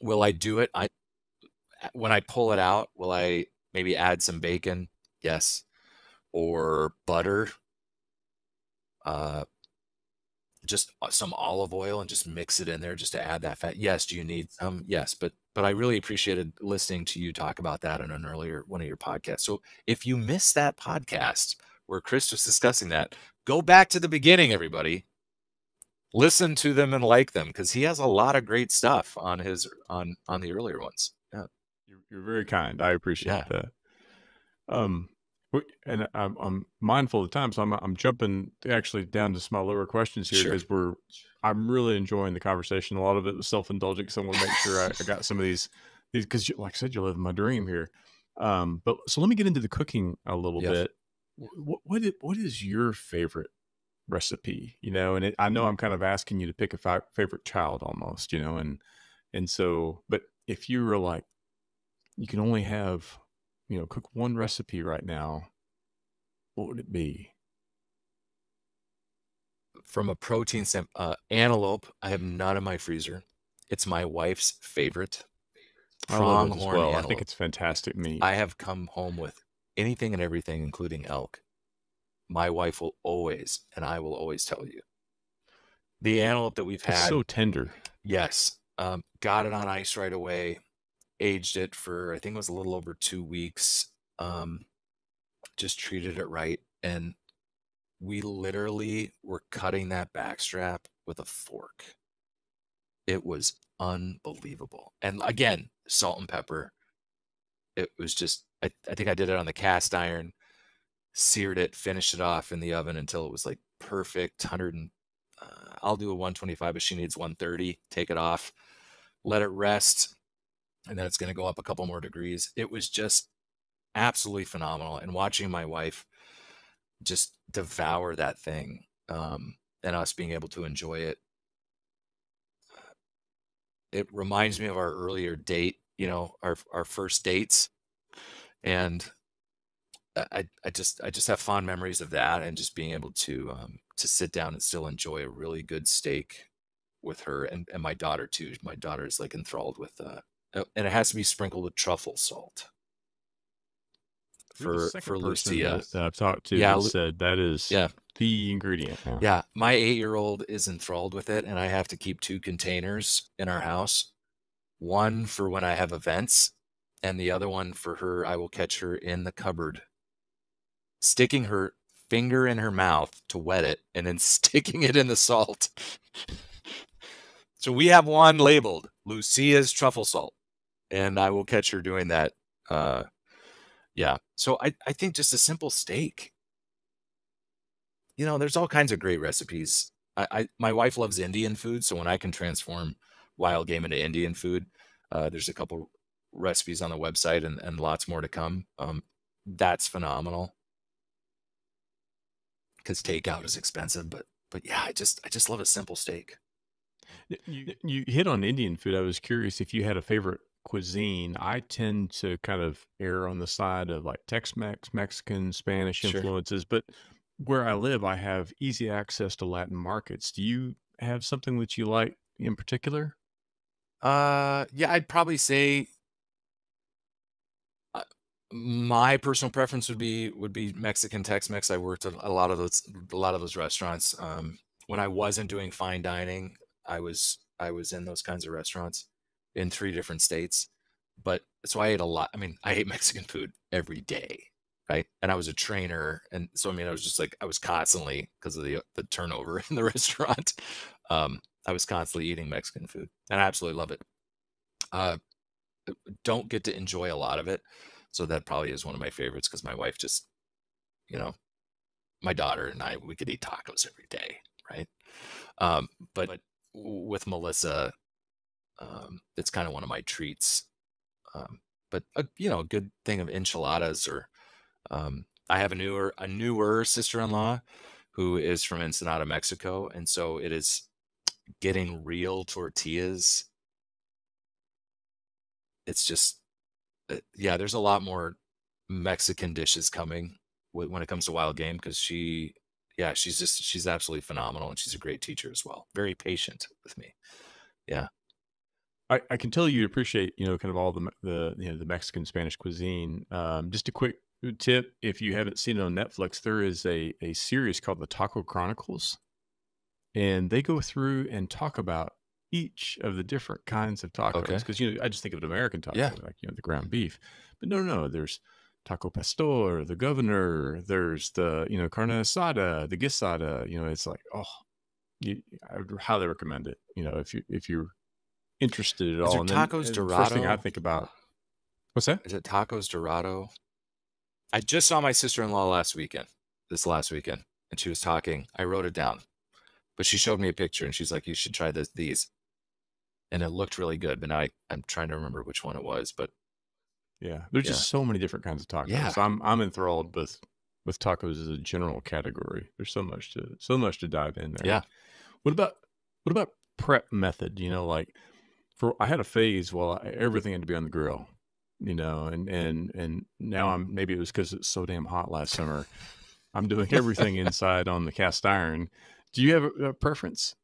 Will I do it? I when I pull it out, will I maybe add some bacon? Yes. Or butter. Uh just uh, some olive oil and just mix it in there just to add that fat. Yes, do you need some? Yes, but but I really appreciated listening to you talk about that in an earlier one of your podcasts. So if you missed that podcast where Chris was discussing that, go back to the beginning, everybody listen to them and like them because he has a lot of great stuff on his on on the earlier ones yeah You're, you're very kind. I appreciate Yeah. that. Um, and I'm, I'm mindful of the time, so I'm I'm jumping actually down to some lower questions here Sure. because we're I'm really enjoying the conversation. A lot of it was self indulgent, so I want to make sure I, I got some of these these because, like I said, you're living my dream here. Um, but so let me get into the cooking a little Yes. bit. What what is, what is your favorite recipe? You know, and it, I know I'm kind of asking you to pick a fi- favorite child almost, you know, and and so, but if you were like, you can only have, you know, cook one recipe right now, what would it be? From a protein stand uh antelope i have none in my freezer it's my wife's favorite I love it as pronghorn well. I think it's fantastic meat. i have come home with anything and everything including elk my wife will always and i will always tell you the antelope that we've it's had so tender. Yes. Um, got it on ice right away. Aged it for I think it was a little over two weeks. Um, just treated it right, and we literally were cutting that backstrap with a fork. It was unbelievable. And again, salt and pepper. It was just I, I think I did it on the cast iron. seared it, finished it off in the oven until it was like perfect 100 and uh, I'll do a 125 but she needs 130. Take it off, let it rest and then it's going to go up a couple more degrees. It was just absolutely phenomenal and watching my wife just devour that thing um, and us being able to enjoy it. It reminds me of our earlier date you know our our first dates. And I, I just I just have fond memories of that and just being able to um, to sit down and still enjoy a really good steak with her and, and my daughter too. My daughter is like enthralled with uh and it has to be sprinkled with truffle salt for for Lucia. That I've talked to yeah, said that is yeah. the ingredient. Yeah. yeah, my eight year old is enthralled with it, and I have to keep two containers in our house. One for when I have events, and the other one for her. I will catch her in the cupboard, sticking her finger in her mouth to wet it, and then sticking it in the salt. so we have one labeled Lucia's truffle salt, and I will catch her doing that. Uh, yeah. So I, I think just a simple steak. You know, there's all kinds of great recipes. I, I my wife loves Indian food, so when I can transform wild game into Indian food, uh, there's a couple recipes on the website and, and lots more to come. Um, that's phenomenal. Because takeout is expensive, but but yeah, I just I just love a simple steak. You you hit on Indian food. I was curious if you had a favorite cuisine, I tend to kind of err on the side of like Tex-Mex, Mexican, Spanish Sure. influences, but where I live, I have easy access to Latin markets. Do you have something that you like in particular? Uh, yeah, I'd probably say uh, my personal preference would be would be Mexican Tex-Mex. I worked at a lot of those a lot of those restaurants. Um, when I wasn't doing fine dining, I was I was in those kinds of restaurants in three different states. But so I ate a lot. I mean, I ate Mexican food every day, right? And I was a trainer, and so I mean, I was just like I was constantly because of the the turnover in the restaurant. Um, I was constantly eating Mexican food, and I absolutely love it. Uh, don't get to enjoy a lot of it, so that probably is one of my favorites because my wife just, you know, my daughter and I we could eat tacos every day, right? Um, but, but with Melissa, um, it's kind of one of my treats. Um, but a, you know, a good thing of enchiladas or um, I have a newer a newer sister-in-law who is from Ensenada, Mexico, and so it is getting real tortillas. It's just uh, yeah, there's a lot more Mexican dishes coming when it comes to wild game because she yeah, she's just she's absolutely phenomenal and she's a great teacher as well. Very patient with me. Yeah. I, I can tell you appreciate you know kind of all the the you know the Mexican Spanish cuisine. Um, just a quick tip: if you haven't seen it on Netflix, there is a a series called the Taco Chronicles, and they go through and talk about each of the different kinds of tacos. Okay. Because you know I just think of an American taco, Yeah. like you know the ground beef, but no, no, no. There's taco pastor, the governor. There's the you know carne asada, the guisada. You know, it's like oh, you, I would highly recommend it. You know, if you if you're interested at Is all. there And then tacos and the first thing I think about, what's that? Is it tacos Dorado? I just saw my sister-in-law last weekend, this last weekend, and she was talking. I wrote it down, but she showed me a picture and she's like, "You should try this, these," and it looked really good. But now I, I'm trying to remember which one it was. But Yeah, there's yeah, just so many different kinds of tacos. yeah, tacos. I'm I'm enthralled with with tacos as a general category. There's so much to so much to dive in there. yeah. What about what about prep method? You know, like for I had a phase while I, everything had to be on the grill. You know, and and and now I'm maybe it was because it's so damn hot last summer. I'm doing everything inside on the cast iron. Do you have a, a preference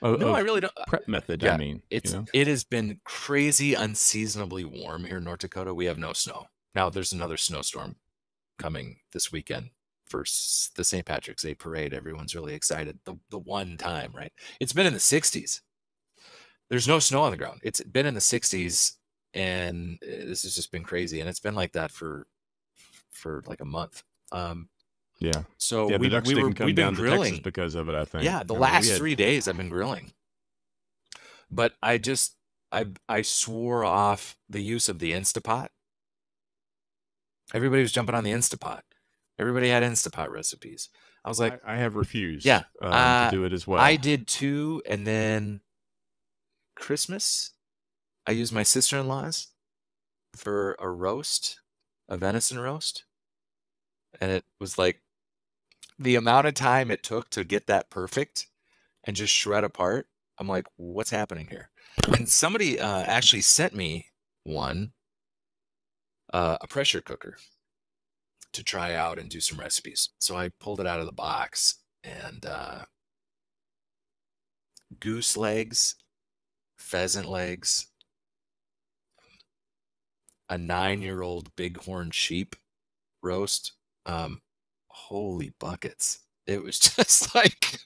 of, No, I really don't. uh, prep method? I Yeah, mean, you it's know. it has been crazy, unseasonably warm here in North Dakota. We have no snow. Now there's another snowstorm coming this weekend for the St. Patrick's Day parade. Everyone's really excited. The the one time, right? It's been in the 60s. There's no snow on the ground. It's been in the 60s, and uh, this has just been crazy. And it's been like that for for like a month. Um, Yeah. so Yeah, the we ducks we were we've been down to Texas grilling. because of it, I think. Yeah, the I mean, last had three days I've been grilling, but I just I I swore off the use of the Instapot. Everybody was jumping on the Instapot, Everybody had Instapot recipes. I was like, I, I have refused. Yeah, um, uh, to do it as well. I did too, and then Christmas, I used my sister in law's for a roast, a venison roast, and it was like the amount of time it took to get that perfect and just shred apart. I'm like, what's happening here? And somebody uh, actually sent me one, uh, a pressure cooker to try out and do some recipes. So I pulled it out of the box and uh, goose legs, pheasant legs, a nine year old bighorn sheep roast. Um, holy buckets. It was just like,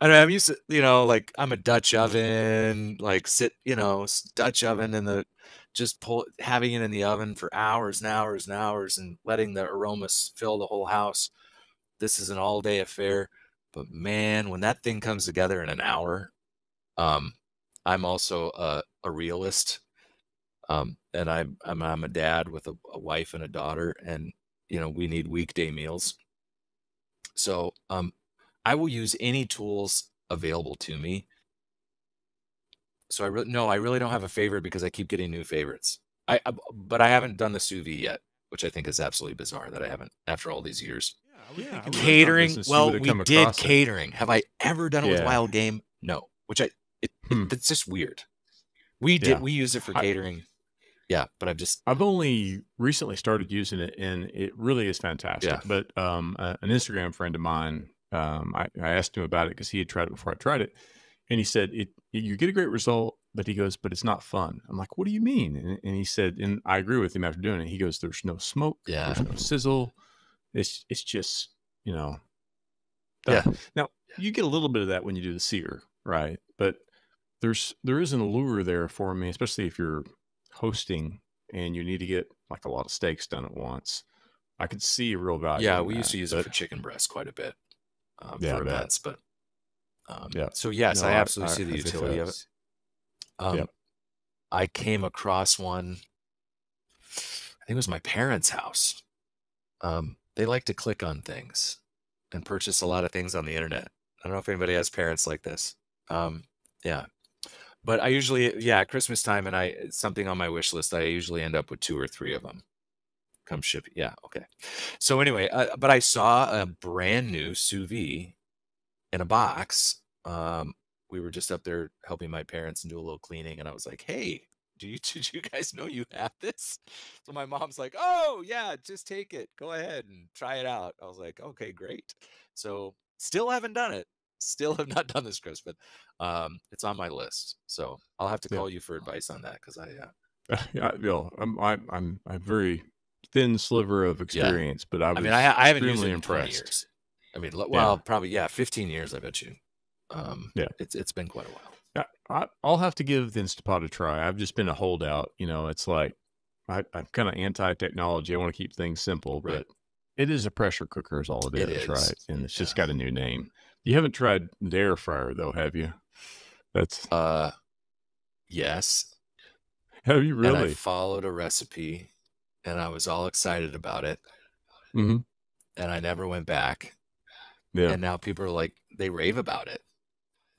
I know I'm used to, you know, like I'm a Dutch oven, like sit, you know, Dutch oven in the just pull having it in the oven for hours and hours and hours and letting the aromas fill the whole house. This is an all day affair. But man, when that thing comes together in an hour, um, I'm also a, a realist. Um, and I'm, I'm, I'm a dad with a, a wife and a daughter, and you know we need weekday meals. So um, I will use any tools available to me so I really no, I really don't have a favorite because I keep getting new favorites. I, I but I haven't done the sous vide yet, which I think is absolutely bizarre that I haven't after all these years. Yeah, Catering, well, we did across it. catering. Have I ever done it with wild game? No, which I it, Hmm. it it's just weird. We did Yeah. we use it for I- catering. yeah, but I've just I've only recently started using it, and it really is fantastic. Yeah. But um, a- an Instagram friend of mine, um, I, I asked him about it because he had tried it before I tried it, and he said it you get a great result, but he goes, but it's not fun. I'm like, what do you mean? And, and he said, and I agree with him after doing it. He goes, there's no smoke, Yeah. there's no sizzle. It's it's just you know, Yeah. done. Now you get a little bit of that when you do the sear, right? But there's there is an allure there for me, especially if you're hosting and you need to get like a lot of steaks done at once. I could see a real value. yeah, we used to use it for chicken breasts quite a bit um, Yeah, for events, but um, Yeah. So yes, no, I absolutely I- see the I utility of it. Um, Yep. I came across one. I think it was my parents' house. Um, they like to click on things and purchase a lot of things on the internet. I don't know if anybody has parents like this. Um, yeah, but I usually, yeah, Christmas time, and I something on my wish list. I usually end up with two or three of them. Come ship. Yeah, okay. So anyway, uh, but I saw a brand new sous vide in a box. Um, we were just up there helping my parents and do a little cleaning and i was like hey do you did you guys know you have this so my mom's like oh yeah just take it go ahead and try it out i was like okay great so still haven't done it still have not done this chris but um it's on my list so i'll have to Yeah. call you for advice on that because i uh, yeah, I- Bill, I'm I'm I'm a very thin sliver of experience, but I was i mean i, I haven't used it in 20 impressed. years i mean l- Yeah. well probably yeah 15 years i bet you um Yeah. it's it's been quite a while I, I'll have to give the Instapot a try. I've just been a holdout. You know, it's like I, I'm kind of anti-technology. I want to keep things simple, Right. but it is a pressure cooker, is all it It is, is. right? And it's just got a new name. You haven't tried the air fryer though, have you? That's uh yes have you and I really? followed a recipe and I was all excited about it hmm and I never went back. Yeah. And now people are like they rave about it.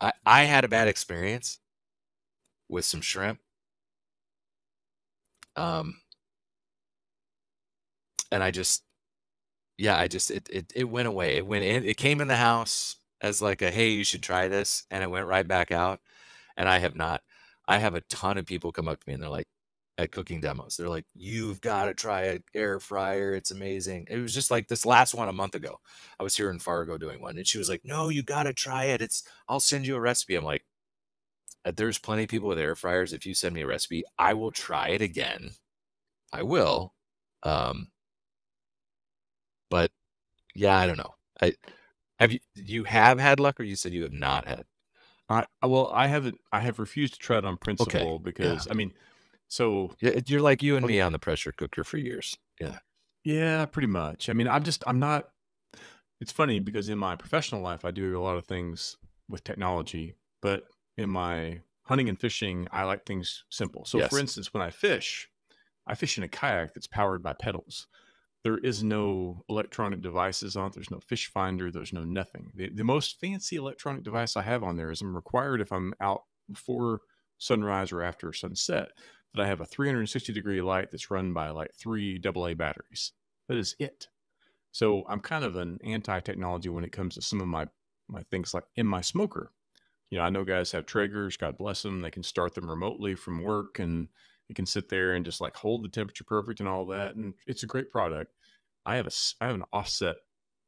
I I had a bad experience with some shrimp. Um and I just yeah, I just it it, it went away. It went in it came in the house as like a hey, you should try this and it went right back out and I have not I have a ton of people come up to me and they're like at cooking demos. They're like, "You've got to try an air fryer. It's amazing." It was just like this last one a month ago. I was here in Fargo doing one, and she was like, "No, you got to try it. It's I'll send you a recipe." I'm like, "Uh, "There's plenty of people with air fryers. If you send me a recipe, I will try it again. I will." Um, but yeah, I don't know. I have you you have had luck, or you said you have not had? I well, I haven't. I have refused to try it on principle because I mean, so You're like you and Okay. me on the pressure cooker for years. Yeah. Yeah, pretty much. I mean, I'm just, I'm not, it's funny because in my professional life, I do a lot of things with technology, but in my hunting and fishing, I like things simple. So, Yes. for instance, when I fish, I fish in a kayak that's powered by pedals. There is no mm-hmm. electronic devices on it. There's no fish finder. There's no nothing. The, the most fancy electronic device I have on there is I'm required if I'm out before sunrise or after sunset that I have a 360 degree light that's run by like three AA batteries. That is it. So I'm kind of an anti-technology when it comes to some of my my things like in my smoker. You know, I know guys have Traegers, God bless them. They can start them remotely from work and you can sit there and just like hold the temperature perfect and all that. And it's a great product. I have a I have an offset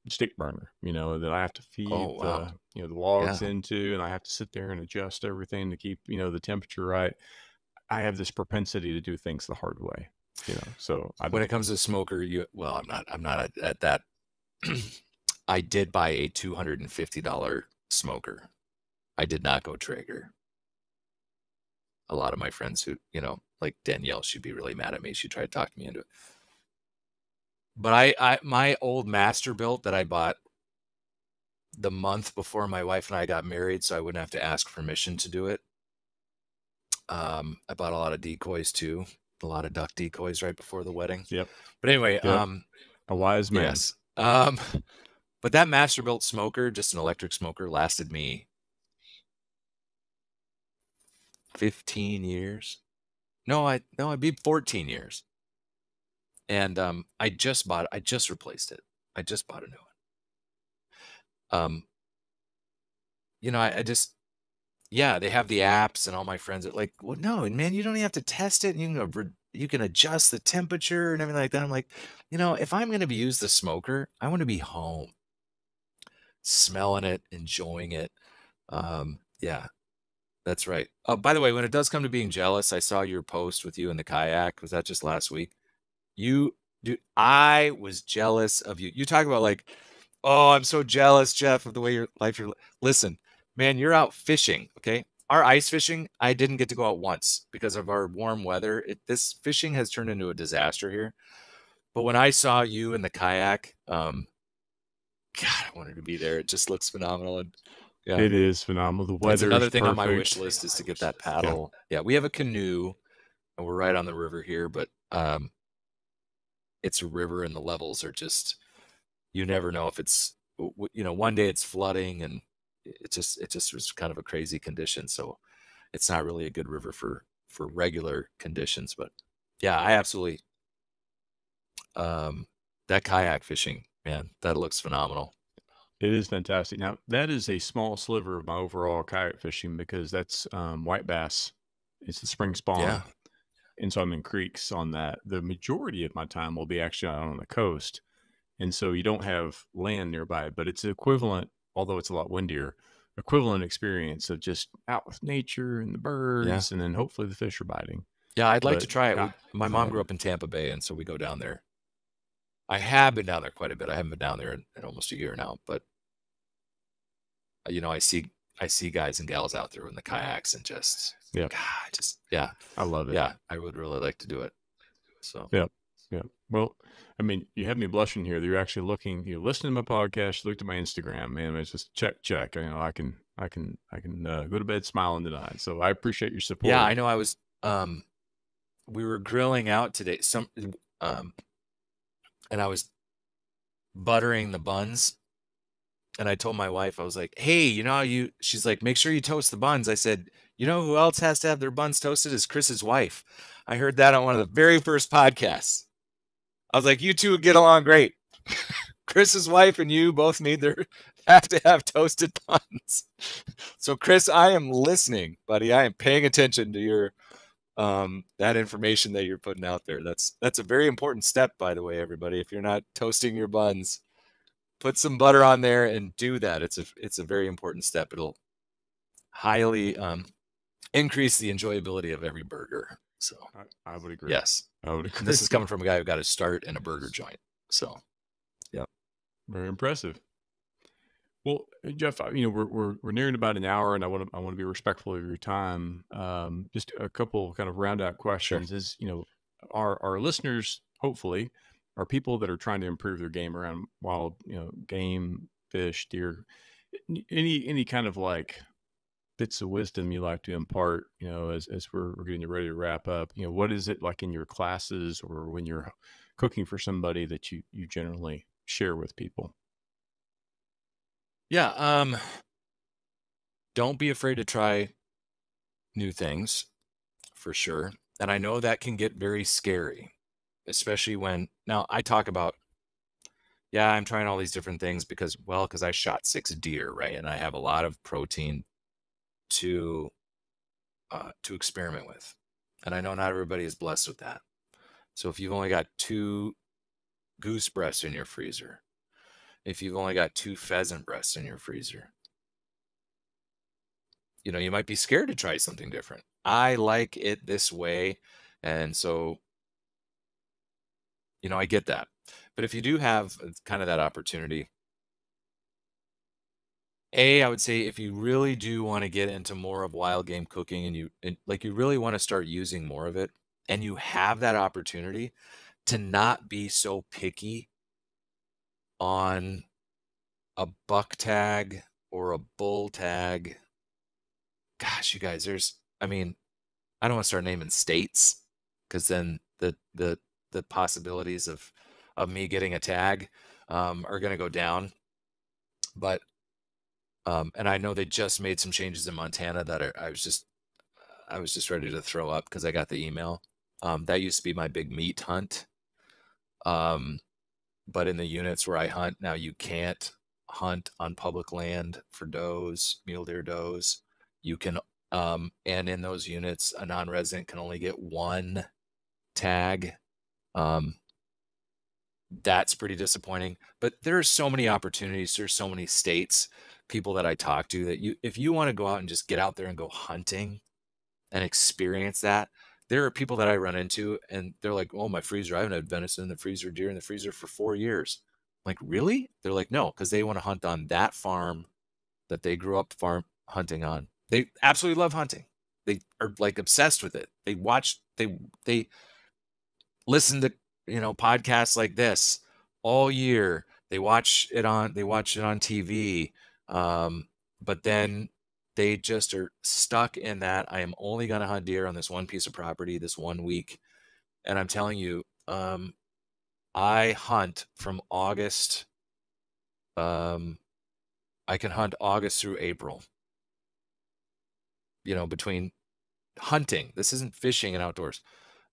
stick burner, you know, that I have to feed Oh wow. the you know the logs Yeah. into, and I have to sit there and adjust everything to keep you know the temperature right. I have this propensity to do things the hard way, you know. So I When it comes to smoker, you well, I'm not I'm not at, at that. I did buy a two hundred and fifty dollar smoker. I did not go Traeger. A lot of my friends who, you know, like Danielle, she'd be really mad at me. She tried to talk me into it. But I, I my old Masterbuilt that I bought the month before my wife and I got married, so I wouldn't have to ask permission to do it. Um, I bought a lot of decoys too, a lot of duck decoys right before the wedding. Yep. But anyway, Yep. um, a wise man. yes. Um, but that Masterbuilt smoker, just an electric smoker, lasted me 15 years. No, I no, I'd be 14 years. And um, I just bought I just replaced it. I just bought a new one. Um, you know, I, I just yeah, they have the apps and all my friends are like, well, no, and man, you don't even have to test it. You can you can adjust the temperature and everything like that. I'm like, you know, if I'm gonna be use the smoker, I want to be home, smelling it, enjoying it. Um, yeah, that's right. Oh, by the way, when it does come to being jealous, I saw your post with you in the kayak. Was that just last week? You, dude, I was jealous of you. You talk about like, oh, I'm so jealous, Jeff, of the way your life. You're listen, man, you're out fishing. Okay, our ice fishing, I didn't get to go out once because of our warm weather. It, this fishing has turned into a disaster here. But when I saw you in the kayak, um, God, I wanted to be there. It just looks phenomenal. And yeah, It is phenomenal. The weather. that's another thing on my wish list is to get that paddle. Yeah, we have a canoe and we're right on the river here, but um it's a river and the levels are just you never know if it's you know, one day it's flooding and it just it just was kind of a crazy condition. So it's not really a good river for for regular conditions, but yeah, I absolutely um that kayak fishing, man, that looks phenomenal. It is fantastic. Now that is a small sliver of my overall kayak fishing because that's um, white bass. It's the spring spawn, Yeah. And so I'm in creeks on that. The majority of my time will be actually out on the coast, and so you don't have land nearby. But it's equivalent, although it's a lot windier, equivalent experience of just out with nature and the birds, and then hopefully the fish are biting. Yeah, I'd like to try it. God, My mom grew up in Tampa Bay, and so we go down there. I have been down there quite a bit. I haven't been down there in, in almost a year now, but uh, you know, I see I see guys and gals out there in the kayaks and just yeah, God, just yeah, I love it. yeah. I would really like to do it. So Yeah. Yeah. Well, I mean, you have me blushing here. You're actually looking, you're listening to my podcast, you looked at my Instagram, man. It's just check, check. You know, I can, I can, I can uh, go to bed smiling tonight. So I appreciate your support. yeah, I know. I was um, we were grilling out today. Some um, and I was buttering the buns and I told my wife, I was like, hey, you know you, she's like, make sure you toast the buns. I said, you know who else has to have their buns toasted is Chris's wife. I heard that on one of the very first podcasts. I was like, you two get along great. Chris's wife and you both need their have to have toasted buns. So Chris, I am listening, buddy. I am paying attention to your um that information that you're putting out there. That's that's a very important step, by the way, everybody. If you're not toasting your buns, put some butter on there and do that. It's a it's a very important step. It'll highly um increase the enjoyability of every burger. So I, I would agree. yes. I would agree. And this is coming from a guy who got his start in a burger joint. So yeah, very impressive. Well, Jeff, you know, we're, we're, we're nearing about an hour and I want to, I want to be respectful of your time. Um, just a couple kind of round out questions is, you know, our, our listeners, hopefully are people that are trying to improve their game around wild, you know, game, fish, deer, any, any kind of like bits of wisdom you like to impart, you know, as, as we're, we're getting ready to wrap up, you know, what is it like in your classes or when you're cooking for somebody that you you generally share with people? Yeah, um don't be afraid to try new things for sure. And I know that can get very scary, especially when now I talk about yeah, I'm trying all these different things because well, because I shot six deer, right? And I have a lot of protein to uh, to experiment with. And I know not everybody is blessed with that. So if you've only got two goose breasts in your freezer, if you've only got two pheasant breasts in your freezer, you know, you might be scared to try something different. I like it this way. And so, you know, I get that. But if you do have uh, kind of that opportunity, a, I would say if you really do want to get into more of wild game cooking and you and like you really want to start using more of it and you have that opportunity to not be so picky on a buck tag or a bull tag. Gosh, you guys, there's I mean, I don't want to start naming states because then the the the possibilities of of me getting a tag um, are going to go down. But um, and I know they just made some changes in Montana that are, I was just I was just ready to throw up because I got the email. Um, that used to be my big meat hunt. Um, but in the units where I hunt now, you can't hunt on public land for does, mule deer does. You can, um, and in those units, a non-resident can only get one tag. Um, that's pretty disappointing. But there are so many opportunities. There's so many states people that I talk to that you if you want to go out and just get out there and go hunting and experience that, there are people that I run into and they're like, "Oh, my freezer, I haven't had venison in the freezer, deer in the freezer for 4 years." I'm like, "Really?" They're like, "No, cuz they want to hunt on that farm that they grew up farm hunting on." They absolutely love hunting. They are like obsessed with it. They watch they they listen to, you know, podcasts like this all year. They watch it on they watch it on TV. Um, but then they just are stuck in that I am only going to hunt deer on this one piece of property this one week. And I'm telling you, um, I hunt from August. Um, I can hunt August through April. You know, between hunting, this isn't fishing and outdoors,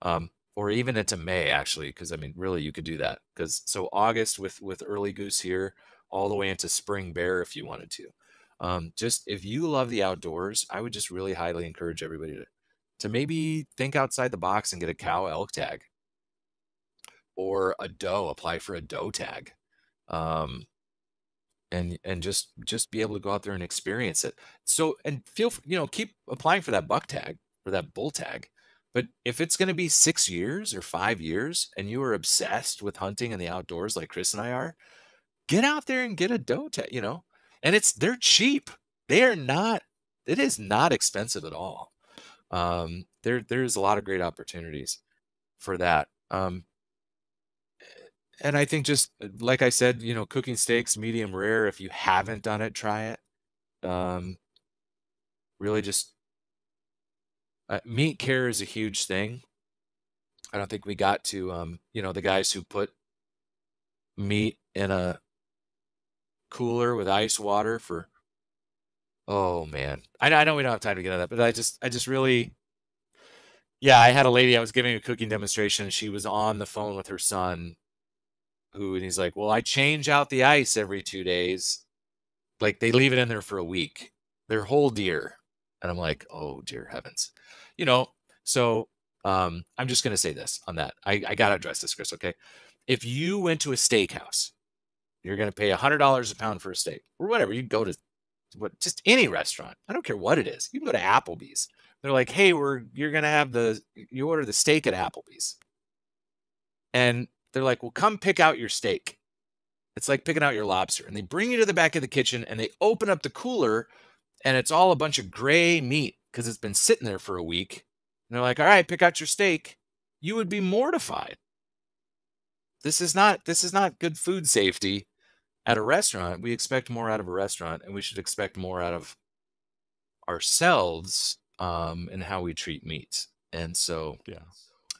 um, or even into May actually, because I mean, really, you could do that. Because so August with with early goose here, all the way into spring bear if you wanted to. Um, just if you love the outdoors, I would just really highly encourage everybody to to maybe think outside the box and get a cow elk tag or a doe, apply for a doe tag. Um, and and just just be able to go out there and experience it. So and feel you know keep applying for that buck tag or that bull tag. But if it's going to be six years or five years and you are obsessed with hunting in the outdoors like Chris and I are, get out there and get a doe tag, you know, and it's they're cheap. They are not. It is not expensive at all. Um, there there's a lot of great opportunities for that. Um, and I think just like I said, you know, cooking steaks medium rare. If you haven't done it, try it. Um, really, just uh, meat care is a huge thing. I don't think we got to, um, you know, the guys who put meat in a cooler with ice water for oh man. I, I know we don't have time to get into that but i just i just really yeah i had a lady i was giving a cooking demonstration. She was on the phone with her son who and he's like well i change out the ice every two days. Like they leave it in there for a week. Their whole deer and i'm like oh dear heavens you know so um i'm just going to say this on that i, I gotta address this chris okay if you went to a steakhouse you're going to pay $100 a pound for a steak or whatever. You go to what just any restaurant. I don't care what it is. You can go to Applebee's. They're like, "Hey, we're you're going to have the you order the steak at Applebee's." And they're like, "Well, come pick out your steak." It's like picking out your lobster. And they bring you to the back of the kitchen and they open up the cooler and it's all a bunch of gray meat because it's been sitting there for a week. And they're like, "All right, pick out your steak." You would be mortified. This is not this is not good food safety at a restaurant, we expect more out of a restaurant, and we should expect more out of ourselves um, and how we treat meat. And so, yeah,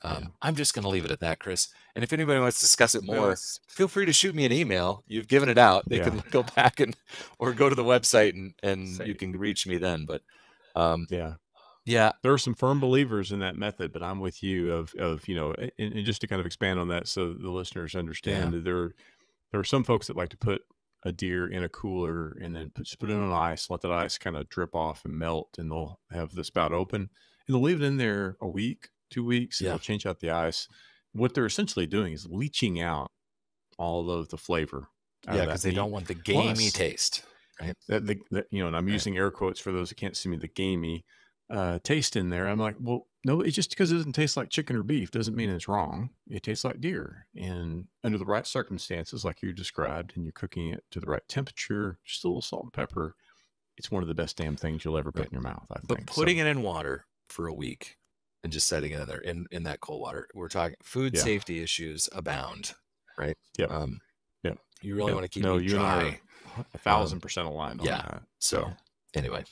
Um, Yeah. I'm just going to leave it at that, Chris. And if anybody wants to discuss it more, Yes. feel free to shoot me an email. You've given it out. They Yeah. can go back and or go to the website and and Say- you can reach me then. But um, Yeah. yeah, there are some firm believers in that method, but I'm with you of of you know, and, and just to kind of expand on that, so the listeners understand that there there are some folks that like to put a deer in a cooler and then put, just put it on ice, let that ice kind of drip off and melt, and they'll have the spout open and they'll leave it in there a week, two weeks, and Yeah. they'll change out the ice. What they're essentially doing is leaching out all of the flavor. yeah, because they meat. don't want the gamey Plus- taste. that, the, that you know, and I'm Right. using air quotes for those that can't see me, the gamey uh, taste in there. I'm like, well, no, it's just because it doesn't taste like chicken or beef doesn't mean it's wrong. It tastes like deer, and under the right circumstances, like you described, and you're cooking it to the right temperature, just a little salt and pepper. It's one of the best damn things you'll ever put Right. in your mouth. I But think. putting it in water for a week and just setting it in there in, in that cold water, we're talking food Yeah. safety issues abound, right? Yep. Um, Yep. You really Yep. want to keep No, you and I dry. are a thousand percent aligned on yeah. that. So anyway,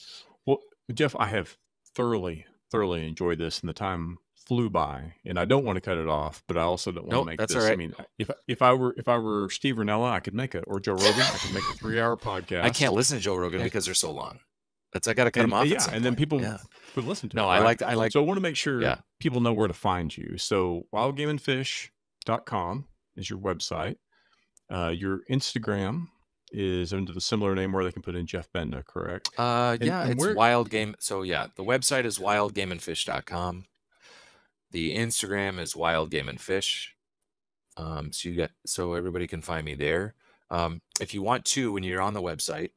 Well, Jeff, I have thoroughly, thoroughly enjoyed this, and the time flew by. And I don't want to cut it off, but I also don't want Nope, to make that's this. all I mean, if if I were if I were Steve Rinella, I could make it, or Joe Rogan, I could make a three-hour podcast. I can't listen to Joe Rogan Yeah. because they're so long. That's I got to cut And, them off. yeah, and then people Yeah. would listen to. No, it, I right? like I like So I want to make sure Yeah. people know where to find you. So wildgameandfish.com is your website. Uh, your Instagram is under the similar name where they can put in Jeff Benda, correct? Uh, And- yeah, and it's wild game. So yeah, the website is wildgameandfish.com. The Instagram is wild game and fish. Um, so you get so everybody can find me there. Um, if you want to, when you're on the website,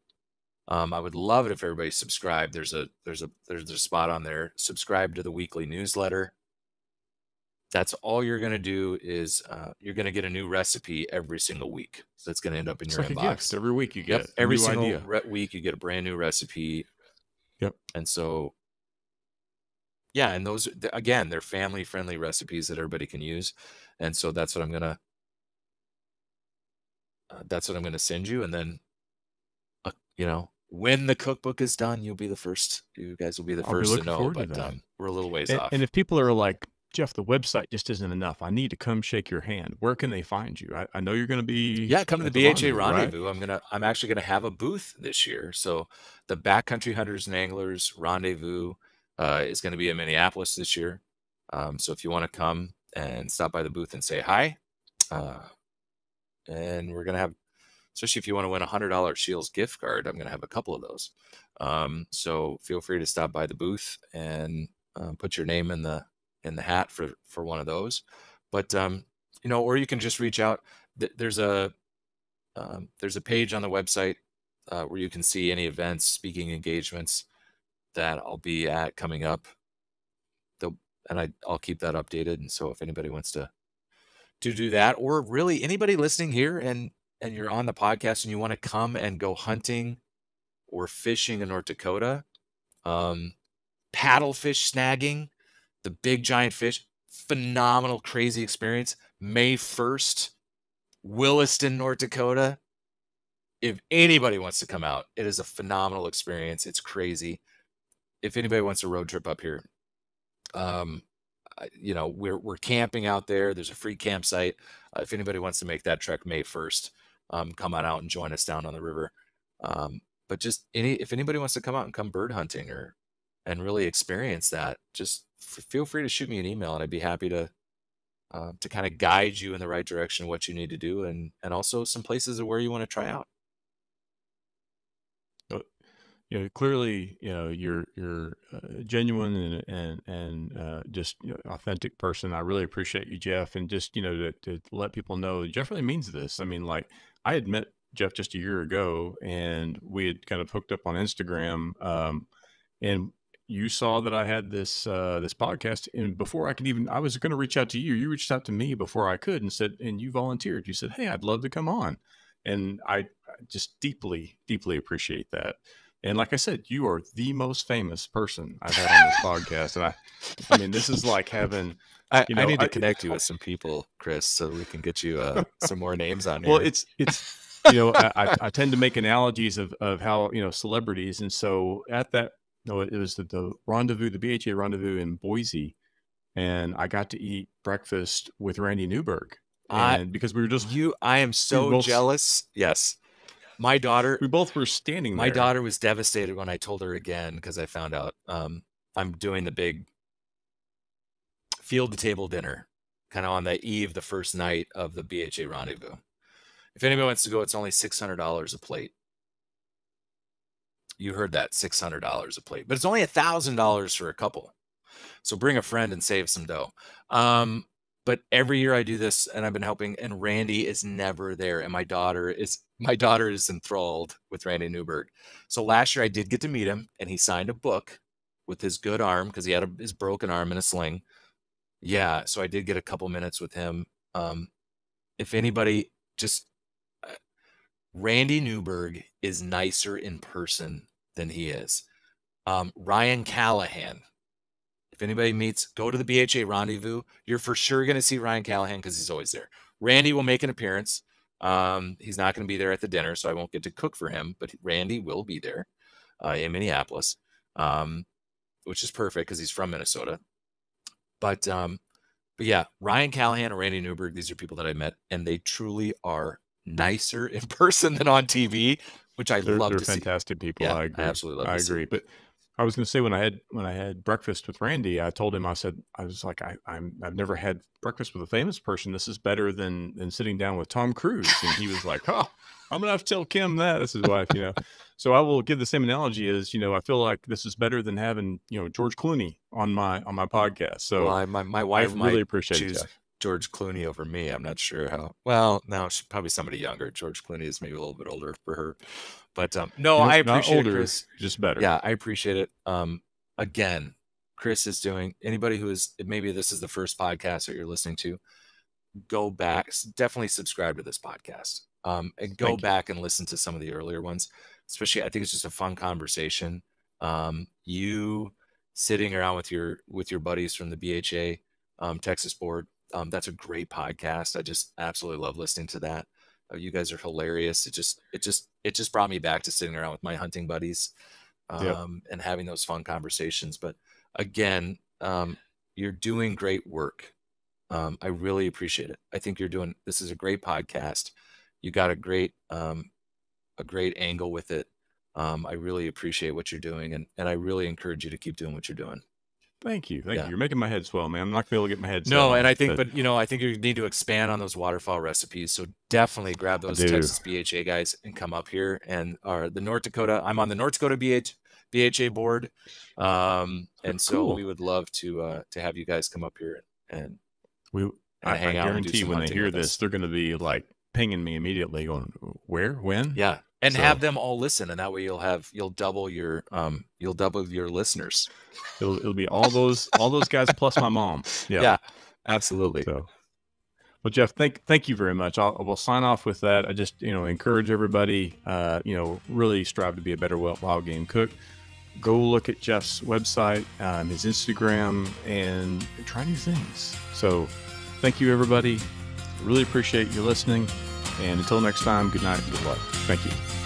um, I would love it if everybody subscribed. There's a there's a there's a spot on there. Subscribe to the weekly newsletter. That's all you're gonna do is uh, you're gonna get a new recipe every single week. So it's gonna end up in It's your like inbox. every week. You get Yep. Every single week, you get a brand new recipe. Yep. And so, yeah, and those again, they're family friendly recipes that everybody can use, and so that's what I'm gonna. Uh, that's what I'm gonna send you, and then, uh, you know, when the cookbook is done, you'll be the first. You guys will be the I'll be first to know. forward to But um, we're a little ways And, off. and if people are like, Jeff, the website just isn't enough. I need to come shake your hand. Where can they find you? I, I know you're going to be. Yeah, come to the BHA right? Rendezvous. I'm gonna I'm actually gonna have a booth this year. So the Backcountry Hunters and Anglers Rendezvous uh, is gonna be in Minneapolis this year. Um, so if you want to come and stop by the booth and say hi, uh, and we're gonna have, especially if you want to win a hundred dollar Scheels gift card, I'm gonna have a couple of those. Um, so feel free to stop by the booth and uh, put your name in the in the hat for for one of those. But um, you know, or you can just reach out there's a um, there's a page on the website uh, where you can see any events, speaking engagements that I'll be at coming up. They'll, and I, I'll keep that updated. And so if anybody wants to to do that, or really anybody listening here and and you're on the podcast and you want to come and go hunting or fishing in North Dakota, um, paddle fish snagging, the big giant fish, phenomenal, crazy experience. May 1st, Williston, North Dakota. If anybody wants to come out, it is a phenomenal experience. It's crazy. If anybody wants a road trip up here, um, you know, we're we're camping out there. There's a free campsite. Uh, if anybody wants to make that trek May 1st, um, come on out and join us down on the river. Um, but just any if anybody wants to come out and come bird hunting or and really experience that, just f- feel free to shoot me an email, and I'd be happy to uh, to kind of guide you in the right direction, what you need to do, and and also some places of where you want to try out. you know clearly you know you're you're a genuine and and and uh, just you know, authentic person i really appreciate you jeff and just you know to, to let people know jeff really means this i mean like i had met jeff just a year ago and we had kind of hooked up on instagram um, and you saw that i had this uh, this podcast and before i could even i was going to reach out to you. You reached out to me before i could and said and you volunteered. You said hey i'd love to come on. And i just deeply deeply appreciate that. And like I said, you are the most famous person I've had on this podcast. And I, I mean, this is like having, I, You I need to I- connect you with some people, Chris, so we can get you uh, some more names on here. well, it's, it's, you know, I, I- I tend to make analogies of, of how, you know, celebrities. And so at that, no, it was the, the rendezvous, the BHA rendezvous in Boise. and I got to eat breakfast with Randy Newberg. I- And because we were just You, I am so both- jealous. Yes, my daughter. we both were standing My there. daughter was devastated when I told her again because I found out um, I'm doing the big field to table dinner, kind of on the eve, the first night of the BHA rendezvous. If anybody wants to go, it's only six hundred dollars a plate. You heard that, six hundred dollars a plate, but it's only a thousand dollars for a couple. So bring a friend and save some dough. Um, but every year I do this, and I've been helping, and Randy is never there, and my daughter is my daughter is enthralled with Randy Newberg. So last year I did get to meet him, and he signed a book with his good arm because he had a, his broken arm in a sling. Yeah, so I did get a couple minutes with him. Um, if anybody just uh, Randy Newberg is nicer in person than he is. Um, Ryan Callaghan. If anybody meets, go to the BHA rendezvous. You're for sure going to see Ryan Callaghan because he's always there. Randy will make an appearance. Um, he's not going to be there at the dinner, so I won't get to cook for him, but Randy will be there uh, in Minneapolis, um, which is perfect because he's from Minnesota. But um, but yeah, Ryan Callaghan and Randy Newberg, these are people that I met, and they truly are nicer in person than on TV, which I They're, love they're to see. fantastic people. Yeah, I I absolutely love I to see. agree. But I was going to say when I had when I had breakfast with Randy, I told him I said I was like I, I'm I've never had breakfast with a famous person. This is better than than sitting down with Tom Cruise. And he was like, Oh, I'm gonna have to tell Kim that. This is wife, you know. So I will give the same analogy as you know. I feel like this is better than having you know George Clooney on my on my podcast. So well, I, my my I wife really might appreciate choose Jeff. George Clooney over me. I'm not sure how. Well, now she's probably somebody younger. George Clooney is maybe a little bit older for her, but um, no, I appreciate it, older, Chris. just better. Yeah, I appreciate it. Um, again, Chris is doing. Anybody who is maybe this is the first podcast that you're listening to, go back. Definitely subscribe to this podcast. Um, and go Thank you. back and listen to some of the earlier ones. Especially, I think it's just a fun conversation. Um, you sitting around with your with your buddies from the BHA um, Texas board. Um, that's a great podcast. I just absolutely love listening to that. Uh, you guys are hilarious. It just it just it just brought me back to sitting around with my hunting buddies um, Yep. and having those fun conversations. But again, um, you're doing great work. Um, I really appreciate it. I think you're doing this is a great podcast. You got a great um, a great angle with it. Um, I really appreciate what you're doing, and and I really encourage you to keep doing what you're doing. Thank you. Thank Yeah. you. You're making my head swell, man. I'm not gonna be able to get my head. No, and I think, but you know, I think you need to expand on those waterfowl recipes. So definitely grab those. Texas BHA guys and come up here and are the North Dakota. I'm on the North Dakota BH, BHA board, um, and so Cool. we would love to uh, to have you guys come up here and we. and I, I hang out and do guarantee when they hear with us. this, they're gonna be like pinging me immediately, going, "Where? When?" yeah, and So- have them all listen, and that way you'll have you'll double your um you'll double your listeners. It'll, it'll be all those all those guys plus my mom. Yeah. Yeah, absolutely. So, well, Jeff, thank thank you very much. I'll we'll sign off with that. I just you know encourage everybody. Uh, you know, really strive to be a better wild game cook. Go look at Jeff's website, um, his Instagram, and try new things. So, thank you, everybody. Really appreciate you listening. And until next time, good night and good luck. Thank you.